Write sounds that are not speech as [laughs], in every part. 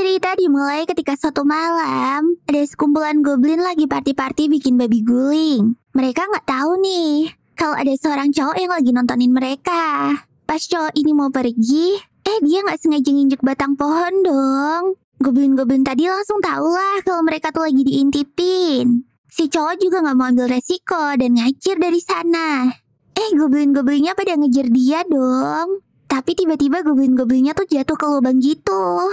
Cerita dimulai ketika suatu malam, ada sekumpulan goblin lagi party-party bikin babi guling. Mereka nggak tahu nih, kalau ada seorang cowok yang lagi nontonin mereka. Pas cowok ini mau pergi, eh dia nggak sengaja nginjek batang pohon dong. Goblin-goblin tadi langsung tahu lah kalau mereka tuh lagi diintipin. Si cowok juga nggak mau ambil resiko dan ngacir dari sana. Eh, goblin-goblinnya pada ngejar dia dong. Tapi tiba-tiba goblin-goblinnya tuh jatuh ke lubang gitu.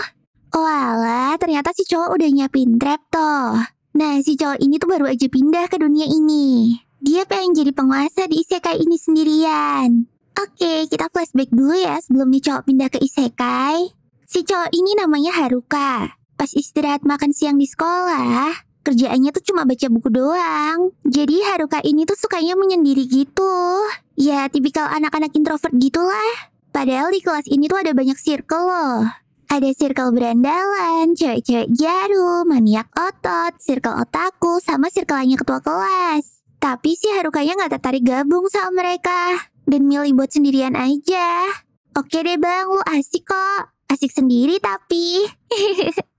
Oh alah, ternyata si cowok udah nyiapin trap toh. Nah, si cowok ini tuh baru aja pindah ke dunia ini. Dia pengen jadi penguasa di isekai ini sendirian. Oke, kita flashback dulu ya sebelum nih cowok pindah ke isekai. Si cowok ini namanya Haruka. Pas istirahat makan siang di sekolah, kerjaannya tuh cuma baca buku doang. Jadi Haruka ini tuh sukanya menyendiri gitu. Ya, tipikal anak-anak introvert gitulah. Padahal di kelas ini tuh ada banyak circle loh. Ada circle berandalan, cewek-cewek jarum, maniak otot, circle otaku, sama circle ketua kelas. Tapi si Harukanya nggak tertarik gabung sama mereka. Dan milih buat sendirian aja. Oke deh bang, lu asik kok. Asik sendiri tapi.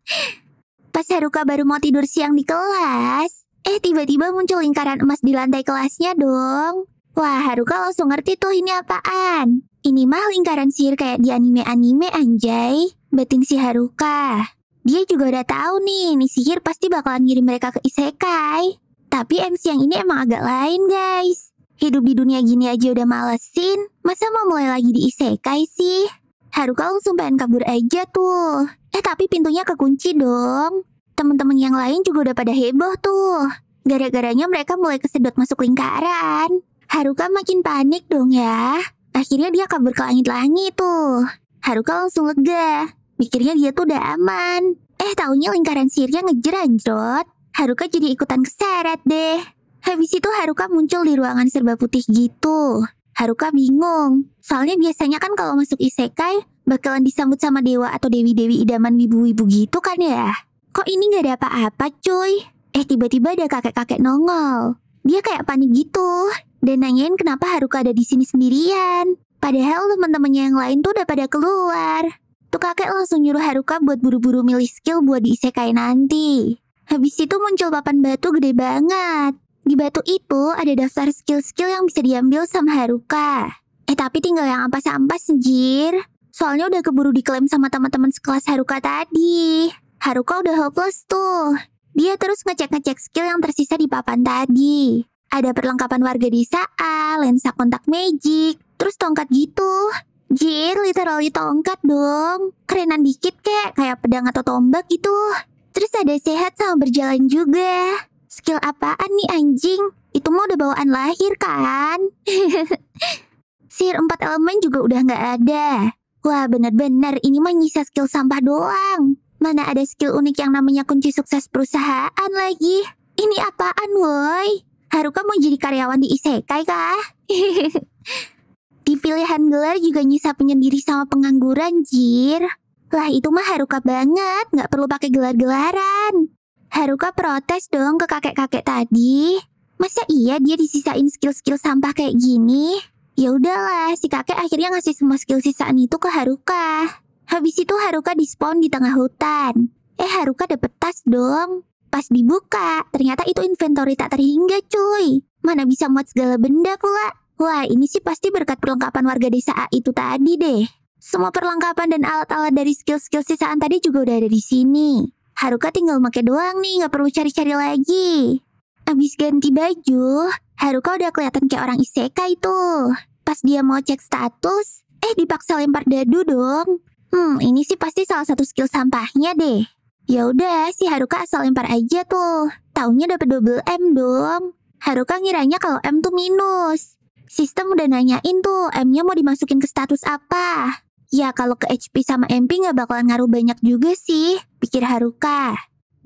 [laughs] Pas Haruka baru mau tidur siang di kelas, eh tiba-tiba muncul lingkaran emas di lantai kelasnya dong. Wah, Haruka langsung ngerti tuh ini apaan. Ini mah lingkaran sihir kayak di anime-anime anjay. Batin si Haruka. Dia juga udah tahu nih, nih sihir pasti bakalan ngirim mereka ke isekai. Tapi MC yang ini emang agak lain guys. Hidup di dunia gini aja udah malesin, masa mau mulai lagi di isekai sih? Haruka langsung pengen kabur aja tuh. Eh tapi pintunya kekunci dong. Temen-temen yang lain juga udah pada heboh tuh. Gara-garanya mereka mulai kesedot masuk lingkaran. Haruka makin panik dong ya. Akhirnya dia kabur ke langit-langit tuh. Haruka langsung lega. Mikirnya dia tuh udah aman. Eh taunya lingkaran sihirnya ngejeranjrot. Haruka jadi ikutan keseret deh. Habis itu Haruka muncul di ruangan serba putih gitu. Haruka bingung. Soalnya biasanya kan kalau masuk isekai, bakalan disambut sama dewa atau dewi-dewi idaman wibu-wibu gitu kan ya? Kok ini gak ada apa-apa cuy? Eh tiba-tiba ada kakek-kakek nongol. Dia kayak panik gitu. Dan nanyain kenapa Haruka ada di sini sendirian. Padahal teman-temannya yang lain tuh udah pada keluar. Tuh kakek langsung nyuruh Haruka buat buru-buru milih skill buat di isekai nanti. Habis itu muncul papan batu gede banget. Di batu itu ada daftar skill-skill yang bisa diambil sama Haruka. Eh tapi tinggal yang ampas-ampas jir. Soalnya udah keburu diklaim sama teman-teman sekelas Haruka tadi. Haruka udah hopeless tuh. Dia terus ngecek-ngecek skill yang tersisa di papan tadi. Ada perlengkapan warga desa A, lensa kontak magic, terus tongkat gitu. Jir, literally tongkat dong. Kerenan dikit kek, kayak pedang atau tombak gitu. Terus ada sehat sama berjalan juga. Skill apaan nih anjing? Itu mau udah bawaan lahir kan? [laughs] Sihir empat elemen juga udah nggak ada. Wah bener-bener ini mah nyisa skill sampah doang. Mana ada skill unik yang namanya kunci sukses perusahaan lagi. Ini apaan woi? Haruka mau jadi karyawan di isekai kah? [laughs] di pilihan gelar juga nyisa penyendiri sama pengangguran jir. Lah itu mah Haruka banget, nggak perlu pakai gelar-gelaran. Haruka protes dong ke kakek-kakek tadi. Masa iya dia disisain skill-skill sampah kayak gini? Ya udahlah, si kakek akhirnya ngasih semua skill sisaan itu ke Haruka. Habis itu Haruka di-spawn di tengah hutan. Eh Haruka dapet tas dong. Pas dibuka, ternyata itu inventory tak terhingga cuy. Mana bisa muat segala benda pula. Wah ini sih pasti berkat perlengkapan warga desa A itu tadi deh. Semua perlengkapan dan alat-alat dari skill-skill sisaan tadi juga udah ada di sini. Haruka tinggal pakai doang nih, nggak perlu cari-cari lagi. Abis ganti baju, Haruka udah kelihatan kayak orang isekai tuh. Pas dia mau cek status, eh dipaksa lempar dadu dong. Hmm, ini sih pasti salah satu skill sampahnya deh. Ya udah, si Haruka asal lempar aja tuh. Taunya dapet double M dong. Haruka ngiranya kalau M tuh minus. Sistem udah nanyain tuh M-nya mau dimasukin ke status apa. Ya kalau ke HP sama MP nggak bakalan ngaruh banyak juga sih, pikir Haruka.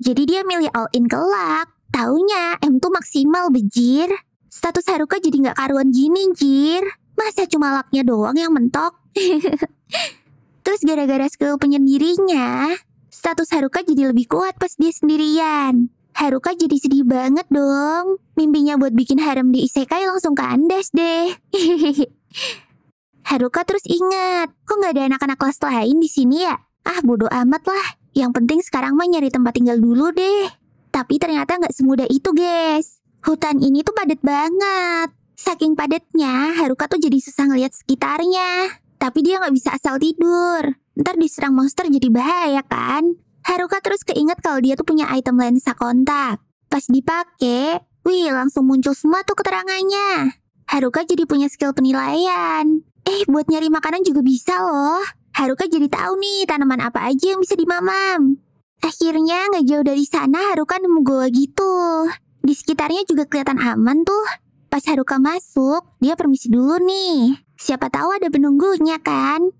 Jadi dia milih all in kelak. Taunya M tuh maksimal bejir. Status Haruka jadi nggak karuan gini jir. Masa cuma laknya doang yang mentok? [laughs] Terus gara-gara skill penyendirinya, status Haruka jadi lebih kuat pas dia sendirian. Haruka jadi sedih banget dong. Mimpinya buat bikin harem di isekai langsung kandas deh. [laughs] Haruka terus ingat, kok nggak ada anak-anak kelas lain di sini ya? Ah, bodoh amat lah. Yang penting sekarang mah nyari tempat tinggal dulu deh. Tapi ternyata nggak semudah itu, guys. Hutan ini tuh padat banget. Saking padatnya, Haruka tuh jadi susah ngeliat sekitarnya. Tapi dia nggak bisa asal tidur. Ntar diserang monster jadi bahaya kan? Haruka terus keinget kalau dia tuh punya item lensa kontak. Pas dipakai, wih langsung muncul semua tuh keterangannya. Haruka jadi punya skill penilaian. Eh, buat nyari makanan juga bisa loh. Haruka jadi tahu nih tanaman apa aja yang bisa dimamam. Akhirnya nggak jauh dari sana Haruka nemu goa gitu. Di sekitarnya juga kelihatan aman tuh. Pas Haruka masuk, dia permisi dulu nih. Siapa tahu ada penunggunya kan?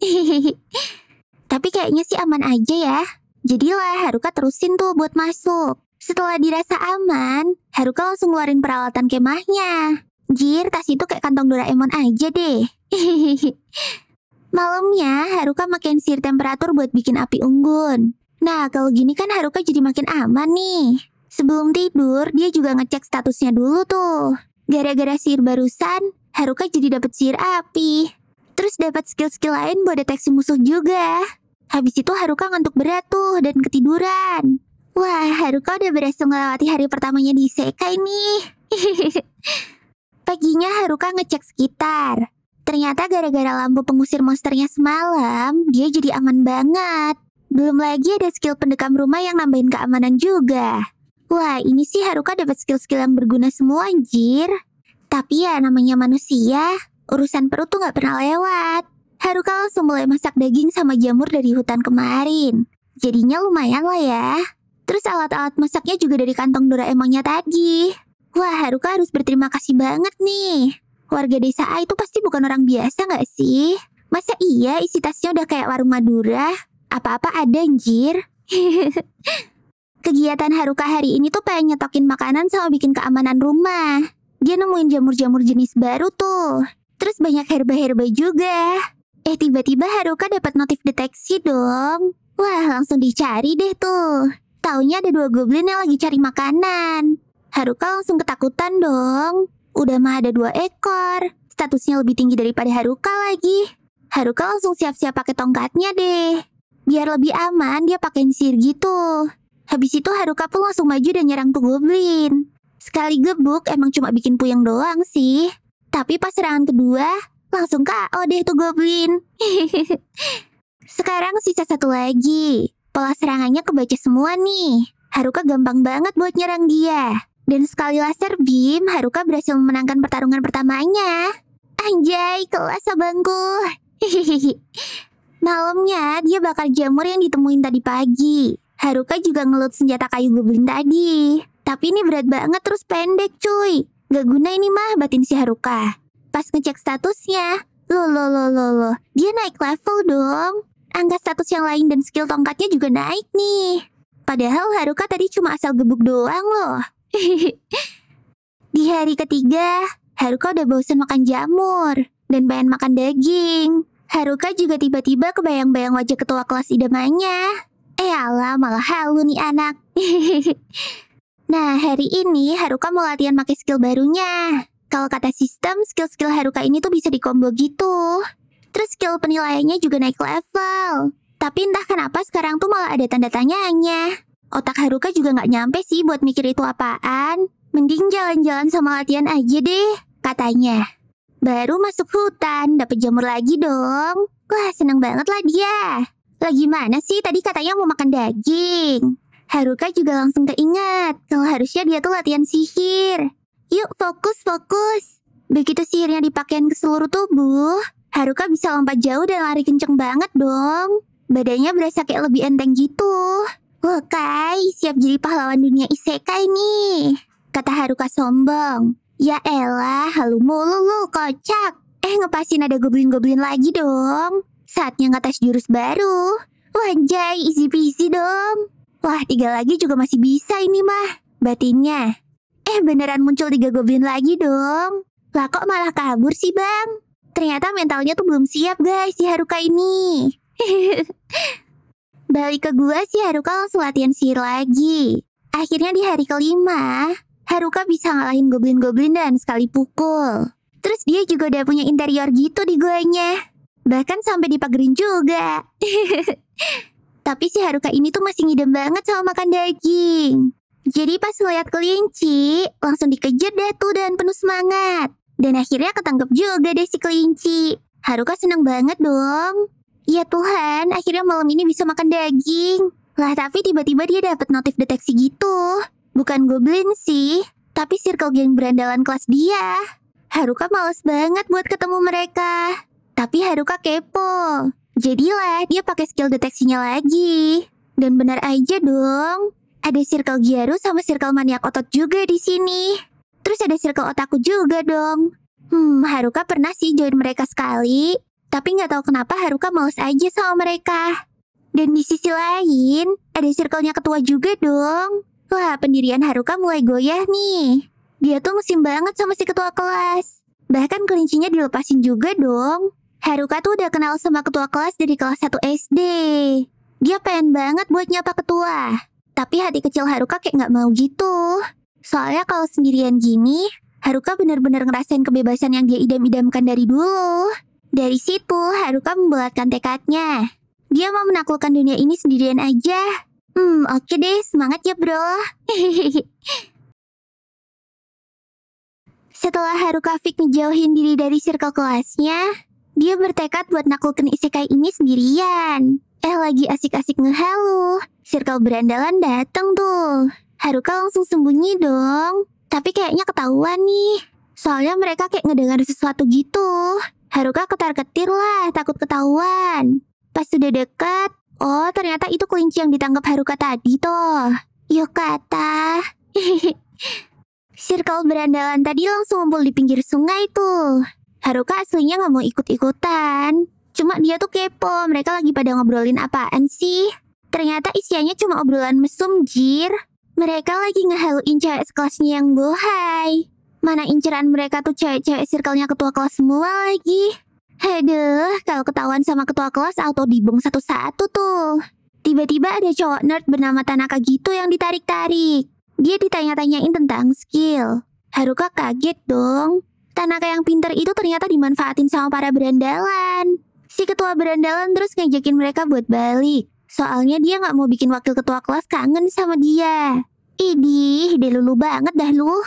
[laughs] Tapi kayaknya sih aman aja ya. Jadilah Haruka terusin tuh buat masuk. Setelah dirasa aman, Haruka langsung ngeluarin peralatan kemahnya. Jir, tas itu kayak kantong Doraemon aja deh. [laughs] Malamnya, Haruka makin sir temperatur buat bikin api unggun. Nah, kalau gini kan Haruka jadi makin aman nih. Sebelum tidur, dia juga ngecek statusnya dulu tuh. Gara-gara sihir barusan, Haruka jadi dapet sihir api. Terus dapat skill-skill lain buat deteksi musuh juga. Habis itu Haruka ngantuk berat tuh dan ketiduran. Wah, Haruka udah berhasil melewati hari pertamanya di Isekai nih. [laughs] Paginya Haruka ngecek sekitar. Ternyata gara-gara lampu pengusir monsternya semalam, dia jadi aman banget. Belum lagi ada skill pendekam rumah yang nambahin keamanan juga. Wah, ini sih Haruka dapat skill-skill yang berguna semua anjir. Tapi ya namanya manusia, urusan perut tuh gak pernah lewat. Haruka langsung mulai masak daging sama jamur dari hutan kemarin. Jadinya lumayan lah ya. Terus alat-alat masaknya juga dari kantong Doraemonnya tadi. Wah, Haruka harus berterima kasih banget nih. Warga desa A itu pasti bukan orang biasa nggak sih? Masa iya isi tasnya udah kayak warung Madura? Apa-apa ada anjir? [laughs] Kegiatan Haruka hari ini tuh pengen nyetokin makanan sama bikin keamanan rumah. Dia nemuin jamur-jamur jenis baru tuh. Terus banyak herba-herba juga. Eh tiba-tiba Haruka dapat notif deteksi dong. Wah langsung dicari deh tuh. Taunya ada dua goblin yang lagi cari makanan. Haruka langsung ketakutan dong. Udah mah ada dua ekor. Statusnya lebih tinggi daripada Haruka lagi. Haruka langsung siap-siap pakai tongkatnya deh. Biar lebih aman, dia pakai sihir gitu. Habis itu Haruka pun langsung maju dan nyerang tuh goblin. Sekali gebuk emang cuma bikin puyeng doang sih. Tapi pas serangan kedua, langsung KO deh tuh goblin. [laughs] Sekarang sisa satu lagi. Pola serangannya kebaca semua nih. Haruka gampang banget buat nyerang dia. Dan sekali laser beam, Haruka berhasil memenangkan pertarungan pertamanya. Anjay, kelas abangku. [laughs] Malamnya, dia bakar jamur yang ditemuin tadi pagi. Haruka juga ngelut senjata kayu goblin tadi. Tapi ini berat banget terus pendek cuy. Gak guna ini mah batin si Haruka. Pas ngecek statusnya, lo lo lo lo lo, dia naik level dong. Angka status yang lain dan skill tongkatnya juga naik nih. Padahal Haruka tadi cuma asal gebuk doang loh. [laughs] Di hari ketiga, Haruka udah bosan makan jamur dan pengen makan daging. Haruka juga tiba-tiba kebayang-bayang wajah ketua kelas idamanya. Eh ala, malah halu nih anak. [laughs] nah, hari ini Haruka mau latihan pakai skill barunya. Kalau kata sistem, skill-skill Haruka ini tuh bisa dikombo gitu. Terus skill penilaiannya juga naik level. Tapi entah kenapa sekarang tuh malah ada tanda tanyanya. Otak Haruka juga nggak nyampe sih buat mikir itu apaan. Mending jalan-jalan sama latihan aja deh, katanya. Baru masuk hutan, dapet jamur lagi dong. Wah, seneng banget lah dia. Lagi mana sih tadi katanya mau makan daging? Haruka juga langsung keinget kalau harusnya dia tuh latihan sihir. Yuk fokus, fokus. Begitu sihirnya dipakein ke seluruh tubuh, Haruka bisa lompat jauh dan lari kenceng banget dong. Badannya berasa kayak lebih enteng gitu. Wah Kai, siap jadi pahlawan dunia isekai nih. Kata Haruka sombong. Ya elah, halu mulu lu, kocak. Eh ngepasin ada goblin-goblin lagi dong. Saatnya ngatas jurus baru. Wajay, easy peasy dong. Wah, tiga lagi juga masih bisa ini mah. Batinnya. Eh beneran muncul tiga goblin lagi dong. Lah kok malah kabur sih bang? Ternyata mentalnya tuh belum siap guys si Haruka ini. [laughs] Balik ke gua sih Haruka langsung latihan sihir lagi. Akhirnya di hari kelima, Haruka bisa ngalahin goblin-goblin dan sekali pukul. Terus dia juga udah punya interior gitu di guanya. Bahkan sampai dipagerin juga. [laughs] Tapi si Haruka ini tuh masih ngidam banget sama makan daging. Jadi pas ngeliat kelinci, langsung dikejar deh tuh dan penuh semangat. Dan akhirnya ketangkep juga deh si kelinci. Haruka seneng banget dong. Ya Tuhan, akhirnya malam ini bisa makan daging. Lah tapi tiba-tiba dia dapat notif deteksi gitu. Bukan goblin sih, tapi circle geng berandalan kelas dia. Haruka males banget buat ketemu mereka. Tapi Haruka kepo. Jadilah dia pakai skill deteksinya lagi. Dan benar aja dong, ada circle Gyaru sama circle maniak otot juga di sini. Terus ada circle otakku juga dong. Hmm, Haruka pernah sih join mereka sekali, tapi nggak tahu kenapa Haruka males aja sama mereka. Dan di sisi lain, ada circle-nya ketua juga dong. Wah, pendirian Haruka mulai goyah nih. Dia tuh musim banget sama si ketua kelas. Bahkan kelincinya dilepasin juga dong. Haruka tuh udah kenal sama ketua kelas dari kelas 1 SD. Dia pengen banget buat nyapa ketua. Tapi hati kecil Haruka kayak nggak mau gitu. Soalnya kalau sendirian gini, Haruka benar-benar ngerasain kebebasan yang dia idam-idamkan dari dulu. Dari situ, Haruka membulatkan tekadnya. Dia mau menaklukkan dunia ini sendirian aja. Hmm, oke okay deh, semangat ya bro. [laughs] Setelah Haruka Fik ngejauhin diri dari circle kelasnya, dia bertekad buat naklukin isekai ini sendirian. Eh lagi asik-asik ngehalu, circle berandalan dateng tuh. Haruka langsung sembunyi dong. Tapi kayaknya ketahuan nih. Soalnya mereka kayak ngedengar sesuatu gitu. Haruka ketar-ketir lah, takut ketahuan. Pas sudah dekat, oh ternyata itu kelinci yang ditangkap Haruka tadi tuh. Yuk kata. [laughs] Circle berandalan tadi langsung ngumpul di pinggir sungai tuh. Haruka aslinya nggak mau ikut-ikutan. Cuma dia tuh kepo, mereka lagi pada ngobrolin apaan sih? Ternyata isiannya cuma obrolan mesum, jir. Mereka lagi ngehaluin cewek sekelasnya yang bohai. Mana inceran mereka tuh cewek-cewek circle-nya ketua kelas semua lagi. Aduh, kalau ketahuan sama ketua kelas auto dibung satu-satu tuh. Tiba-tiba ada cowok nerd bernama Tanaka gitu yang ditarik-tarik. Dia ditanya-tanyain tentang skill. Haruka kaget dong. Tanaka yang pinter itu ternyata dimanfaatin sama para berandalan. Si ketua berandalan terus ngajakin mereka buat balik. Soalnya dia nggak mau bikin wakil ketua kelas kangen sama dia. Idih, dia lulu banget dah lu.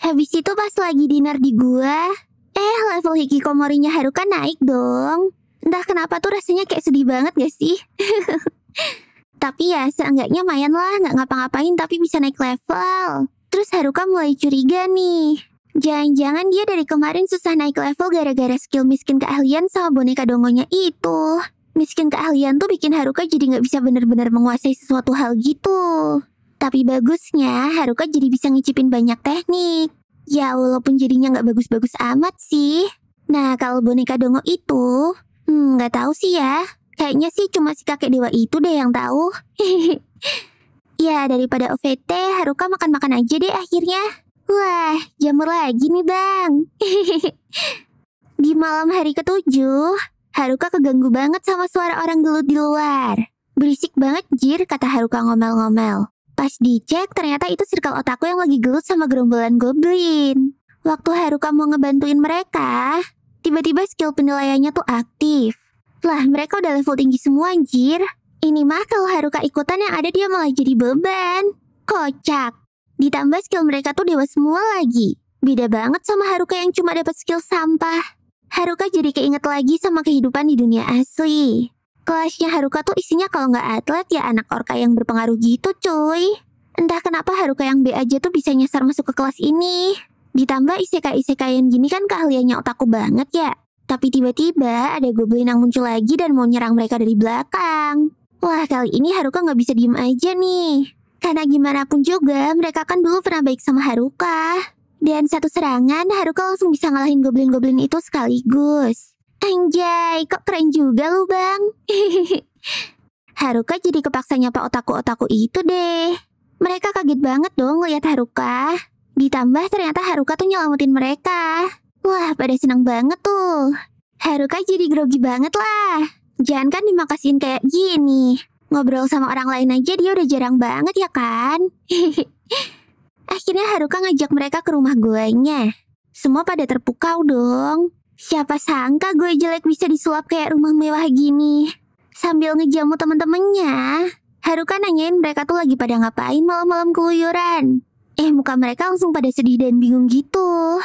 Habis itu pas lagi dinner di gua, eh level hikikomorinya Haruka naik dong. Entah kenapa tuh rasanya kayak sedih banget gak sih? [laughs] tapi ya seenggaknya mayan lah nggak ngapa-ngapain tapi bisa naik level. Terus Haruka mulai curiga nih. Jangan-jangan dia dari kemarin susah naik level gara-gara skill miskin keahlian sama boneka dongonya itu. Miskin keahlian tuh bikin Haruka jadi nggak bisa bener-bener menguasai sesuatu hal gitu. Tapi bagusnya Haruka jadi bisa ngicipin banyak teknik. Ya walaupun jadinya nggak bagus-bagus amat sih. Nah kalau boneka dongo itu, hmm nggak tahu sih ya. Kayaknya sih cuma si kakek dewa itu deh yang tahu. [laughs] ya daripada OVT, Haruka makan-makan aja deh akhirnya. Wah, jamur lagi nih bang. [laughs] di malam hari ketujuh, Haruka keganggu banget sama suara orang gelut di luar. Berisik banget jir, kata Haruka ngomel-ngomel. Pas dicek, ternyata itu circle otakku yang lagi gelut sama gerombolan goblin. Waktu Haruka mau ngebantuin mereka, tiba-tiba skill penilaiannya tuh aktif. Lah, mereka udah level tinggi semua anjir. Ini mah kalau Haruka ikutan yang ada dia malah jadi beban. Kocak. Ditambah skill mereka tuh dewa semua lagi. Beda banget sama Haruka yang cuma dapat skill sampah. Haruka jadi keinget lagi sama kehidupan di dunia asli. Kelasnya Haruka tuh isinya kalau nggak atlet ya anak orka yang berpengaruh gitu cuy. Entah kenapa Haruka yang B aja tuh bisa nyasar masuk ke kelas ini. Ditambah isekai-isekai yang gini kan keahliannya otakku banget ya. Tapi tiba-tiba ada goblin yang muncul lagi dan mau nyerang mereka dari belakang. Wah kali ini Haruka nggak bisa diem aja nih. Karena gimana pun juga, mereka kan dulu pernah baik sama Haruka. Dan satu serangan, Haruka langsung bisa ngalahin goblin-goblin itu sekaligus. Anjay, kok keren juga lu bang. [laughs] Haruka jadi kepaksa nyapa otaku-otaku itu deh. Mereka kaget banget dong lihat Haruka. Ditambah ternyata Haruka tuh nyelamatin mereka. Wah, pada senang banget tuh. Haruka jadi grogi banget lah. Jangan kan dimakasiin kayak gini. Ngobrol sama orang lain aja dia udah jarang banget ya kan? [laughs] Akhirnya Haruka ngajak mereka ke rumah guanya. Semua pada terpukau dong. Siapa sangka gue jelek bisa disulap kayak rumah mewah gini. Sambil ngejamu temen-temennya, Haruka nanyain mereka tuh lagi pada ngapain malam-malam keluyuran. Eh, muka mereka langsung pada sedih dan bingung gitu.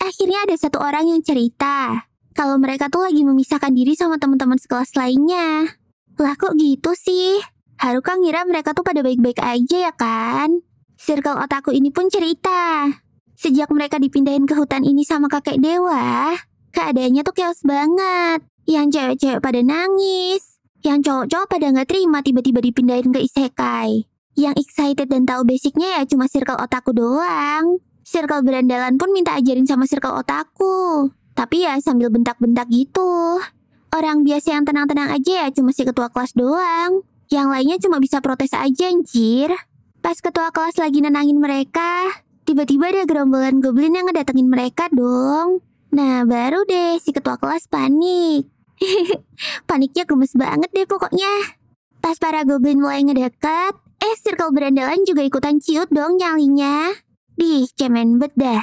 Akhirnya ada satu orang yang cerita kalau mereka tuh lagi memisahkan diri sama teman-teman sekelas lainnya. Lah kok gitu sih? Haruka ngira mereka tuh pada baik-baik aja ya kan? Circle otaku ini pun cerita. Sejak mereka dipindahin ke hutan ini sama kakek dewa, keadaannya tuh chaos banget. Yang cewek-cewek pada nangis, yang cowok-cowok pada nggak terima tiba-tiba dipindahin ke isekai. Yang excited dan tahu basicnya ya cuma circle otaku doang. Circle berandalan pun minta ajarin sama circle otaku. Tapi ya sambil bentak-bentak gitu. Orang biasa yang tenang-tenang aja ya cuma si ketua kelas doang. Yang lainnya cuma bisa protes aja anjir. Pas ketua kelas lagi nenangin mereka, tiba-tiba ada gerombolan goblin yang ngedatengin mereka dong. Nah baru deh si ketua kelas panik. [laughs] Paniknya gemes banget deh pokoknya. Pas para goblin mulai ngedekat, eh circle berandalan juga ikutan ciut dong nyalinya. Dih, cemen bet dah.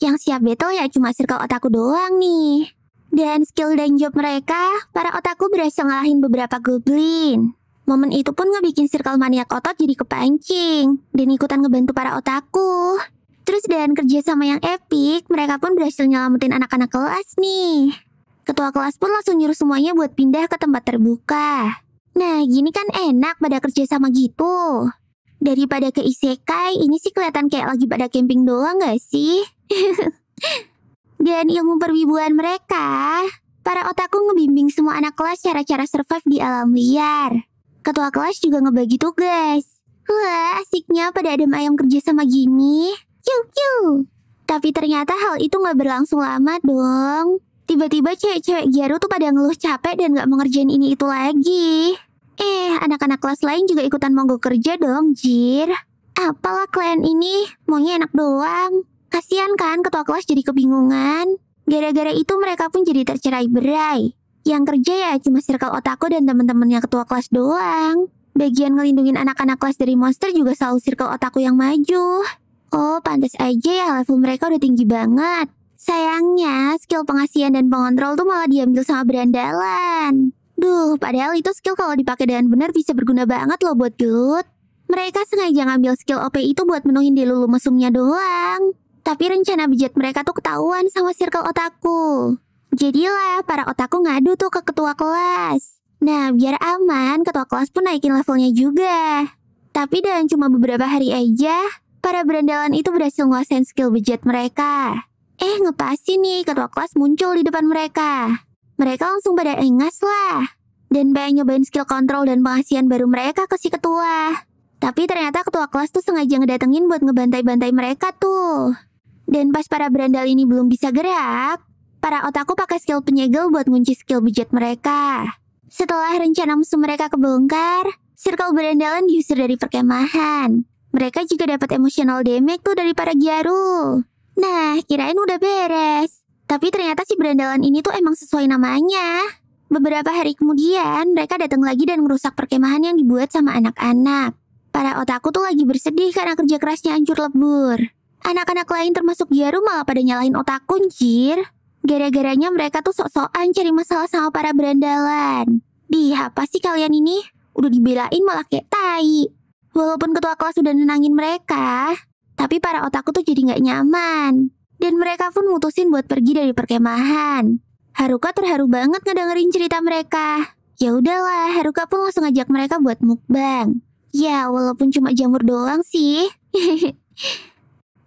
Yang siap battle ya cuma circle otaku doang nih. Dan skill dan job mereka, para otaku berhasil ngalahin beberapa goblin. Momen itu pun ngebikin circle maniak otot jadi kepancing dan ikutan ngebantu para otaku. Terus dengan kerja sama yang epic, mereka pun berhasil nyelamatin anak-anak kelas nih. Ketua kelas pun langsung nyuruh semuanya buat pindah ke tempat terbuka. Nah, gini kan enak pada kerja sama gitu. Daripada ke isekai, ini sih kelihatan kayak lagi pada camping doang gak sih? [laughs] Dan ilmu perwibuan mereka, para otaku ngebimbing semua anak kelas cara-cara survive di alam liar. Ketua kelas juga ngebagi tugas. Wah, asiknya pada ada ayam kerja sama gini. Kiu kiu. Tapi ternyata hal itu gak berlangsung lama dong. Tiba-tiba cewek-cewek Gyaru tuh pada ngeluh capek dan gak mengerjain ini itu lagi. Eh, anak-anak kelas lain juga ikutan monggo kerja dong, Jir. Apalah klien ini, maunya enak doang. Kasian kan ketua kelas jadi kebingungan. Gara-gara itu mereka pun jadi tercerai berai. Yang kerja ya cuma circle otaku dan teman-temannya ketua kelas doang. Bagian ngelindungin anak-anak kelas dari monster juga selalu circle otaku yang maju. Oh, pantas aja ya level mereka udah tinggi banget. Sayangnya, skill pengasihan dan pengontrol tuh malah diambil sama berandalan. Duh, padahal itu skill kalau dipakai dengan benar bisa berguna banget loh buat gelut. Mereka sengaja ngambil skill OP itu buat menuhin lulu mesumnya doang. Tapi rencana bejat mereka tuh ketahuan sama circle otaku. Jadilah para otaku ngadu tuh ke ketua kelas. Nah, biar aman, ketua kelas pun naikin levelnya juga. Tapi dalam cuma beberapa hari aja, para berandalan itu berhasil nguasain skill bejat mereka. Eh, ngepasi nih ketua kelas muncul di depan mereka. Mereka langsung pada engas lah. Dan pengen nyobain skill kontrol dan pengasihan baru mereka ke si ketua. Tapi ternyata ketua kelas tuh sengaja ngedatengin buat ngebantai-bantai mereka tuh. Dan pas para berandal ini belum bisa gerak, para otaku pakai skill penyegel buat ngunci skill bejat mereka. Setelah rencana musuh mereka kebongkar, circle berandalan diusir dari perkemahan. Mereka juga dapat emotional damage tuh dari para Gyaru. Nah, kirain udah beres. Tapi ternyata si berandalan ini tuh emang sesuai namanya. Beberapa hari kemudian, mereka datang lagi dan merusak perkemahan yang dibuat sama anak-anak. Para otaku tuh lagi bersedih karena kerja kerasnya hancur lebur. Anak-anak lain termasuk Gyaru malah pada nyalahin otaku, anjir. Gara-garanya mereka tuh sok-sokan cari masalah sama para berandalan. Di apa sih kalian ini? Udah dibelain malah kayak tai. Walaupun ketua kelas udah nenangin mereka, tapi para otaku tuh jadi nggak nyaman. Dan mereka pun mutusin buat pergi dari perkemahan. Haruka terharu banget ngedengerin cerita mereka. Ya udahlah, Haruka pun langsung ngajak mereka buat mukbang. Ya, walaupun cuma jamur doang sih. [laughs]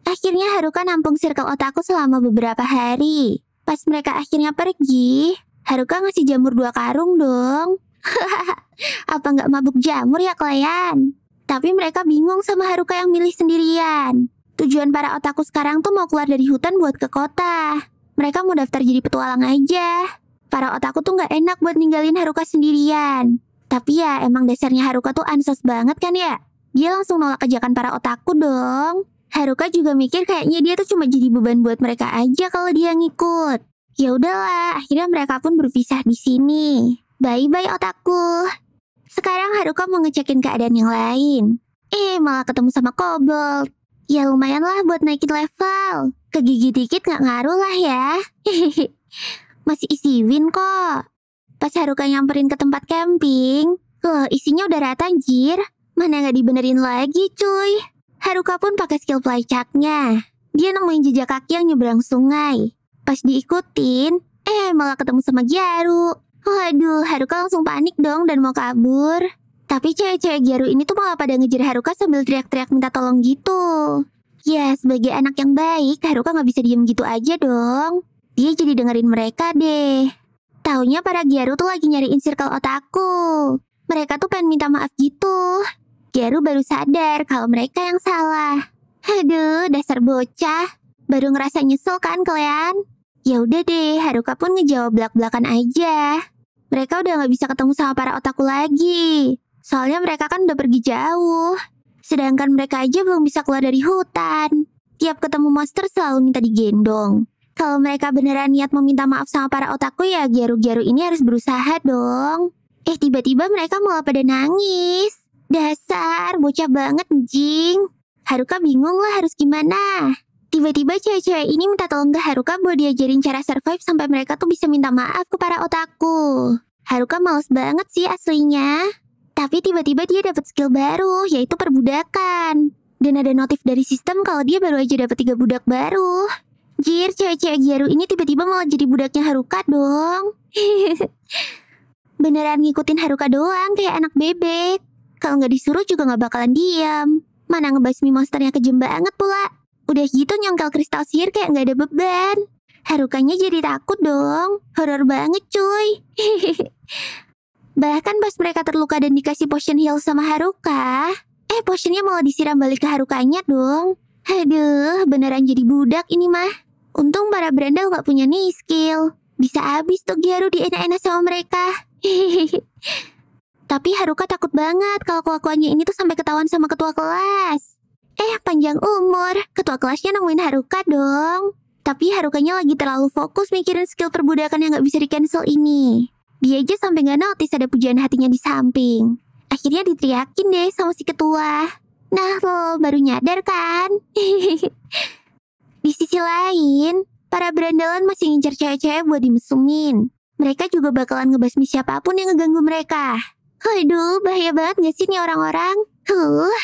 akhirnya Haruka nampung circle otaku selama beberapa hari. Pas mereka akhirnya pergi, Haruka ngasih jamur dua karung dong. [laughs] Apa nggak mabuk jamur ya kalian? Tapi mereka bingung sama Haruka yang milih sendirian. Tujuan para otaku sekarang tuh mau keluar dari hutan buat ke kota. Mereka mau daftar jadi petualang aja. Para otaku tuh nggak enak buat ninggalin Haruka sendirian. Tapi ya emang dasarnya Haruka tuh ansos banget kan ya? Dia langsung nolak ajakan para otaku dong. Haruka juga mikir kayaknya dia tuh cuma jadi beban buat mereka aja kalau dia ngikut. Ya udahlah, akhirnya mereka pun berpisah di sini. Bye bye otaku. Sekarang Haruka mau ngecekin keadaan yang lain. Eh, malah ketemu sama Kobold. Ya lumayan lah buat naikin level. Kegigit dikit gak ngaruh lah ya. [laughs] Masih isi win kok. Pas Haruka nyamperin ke tempat camping, loh isinya udah rata anjir. Mana nggak dibenerin lagi cuy. Haruka pun pakai skill pelacaknya. Dia nemuin jejak kaki yang nyebrang sungai. Pas diikutin, eh malah ketemu sama Gyaru. Waduh, Haruka langsung panik dong dan mau kabur. Tapi cewek-cewek Gyaru ini tuh malah pada ngejar Haruka sambil teriak-teriak minta tolong gitu. Ya, sebagai anak yang baik, Haruka nggak bisa diem gitu aja dong. Dia jadi dengerin mereka deh. Taunya para Gyaru tuh lagi nyariin circle otakku. Mereka tuh pengen minta maaf gitu. Gyaru baru sadar kalau mereka yang salah. Aduh, dasar bocah. Baru ngerasa nyesel kan kalian? Ya udah deh, Haruka pun ngejawab belak-belakan aja. Mereka udah nggak bisa ketemu sama para otaku lagi. Soalnya mereka kan udah pergi jauh. Sedangkan mereka aja belum bisa keluar dari hutan. Tiap ketemu monster selalu minta digendong. Kalau mereka beneran niat meminta maaf sama para otaku ya Gyaru-Gyaru ini harus berusaha dong. Eh tiba-tiba mereka malah pada nangis. Dasar, bocah banget jing. Haruka bingung lah harus gimana. Tiba-tiba cewek-cewek ini minta tolong ke Haruka buat diajarin cara survive sampai mereka tuh bisa minta maaf ke para otaku. Haruka males banget sih aslinya. Tapi tiba-tiba dia dapat skill baru, yaitu perbudakan. Dan ada notif dari sistem kalau dia baru aja dapat tiga budak baru. Jir, cewek-cewek Gyaru ini tiba-tiba malah jadi budaknya Haruka dong. [laughs] Beneran ngikutin Haruka doang kayak anak bebek. Kalau nggak disuruh juga nggak bakalan diam. Mana ngebasmi monsternya kejem banget pula. Udah gitu nyongkel kristal sihir kayak nggak ada beban. Harukanya jadi takut dong. Horor banget cuy. [laughs] Bahkan pas mereka terluka dan dikasih potion heal sama Haruka, eh potionnya malah disiram balik ke Harukanya dong. Aduh, beneran jadi budak ini mah. Untung para berandal gak punya nih skill. Bisa habis tuh Gyaru di enak-enak sama mereka. [laughs] Tapi Haruka takut banget kalau kelakuannya ini tuh sampai ketahuan sama ketua kelas. Eh, panjang umur. Ketua kelasnya nungguin Haruka dong. Tapi Harukanya lagi terlalu fokus mikirin skill perbudakan yang gak bisa di-cancel ini. Dia aja sampai gak notice ada pujian hatinya di samping. Akhirnya diteriakin deh sama si ketua. Nah lo baru nyadar kan? [laughs] Di sisi lain, para berandalan masih ngincar cewek-cewek buat dimesumin. Mereka juga bakalan ngebasmi siapa pun yang ngeganggu mereka. Waduh, bahaya banget gak sih nih orang-orang? Huh.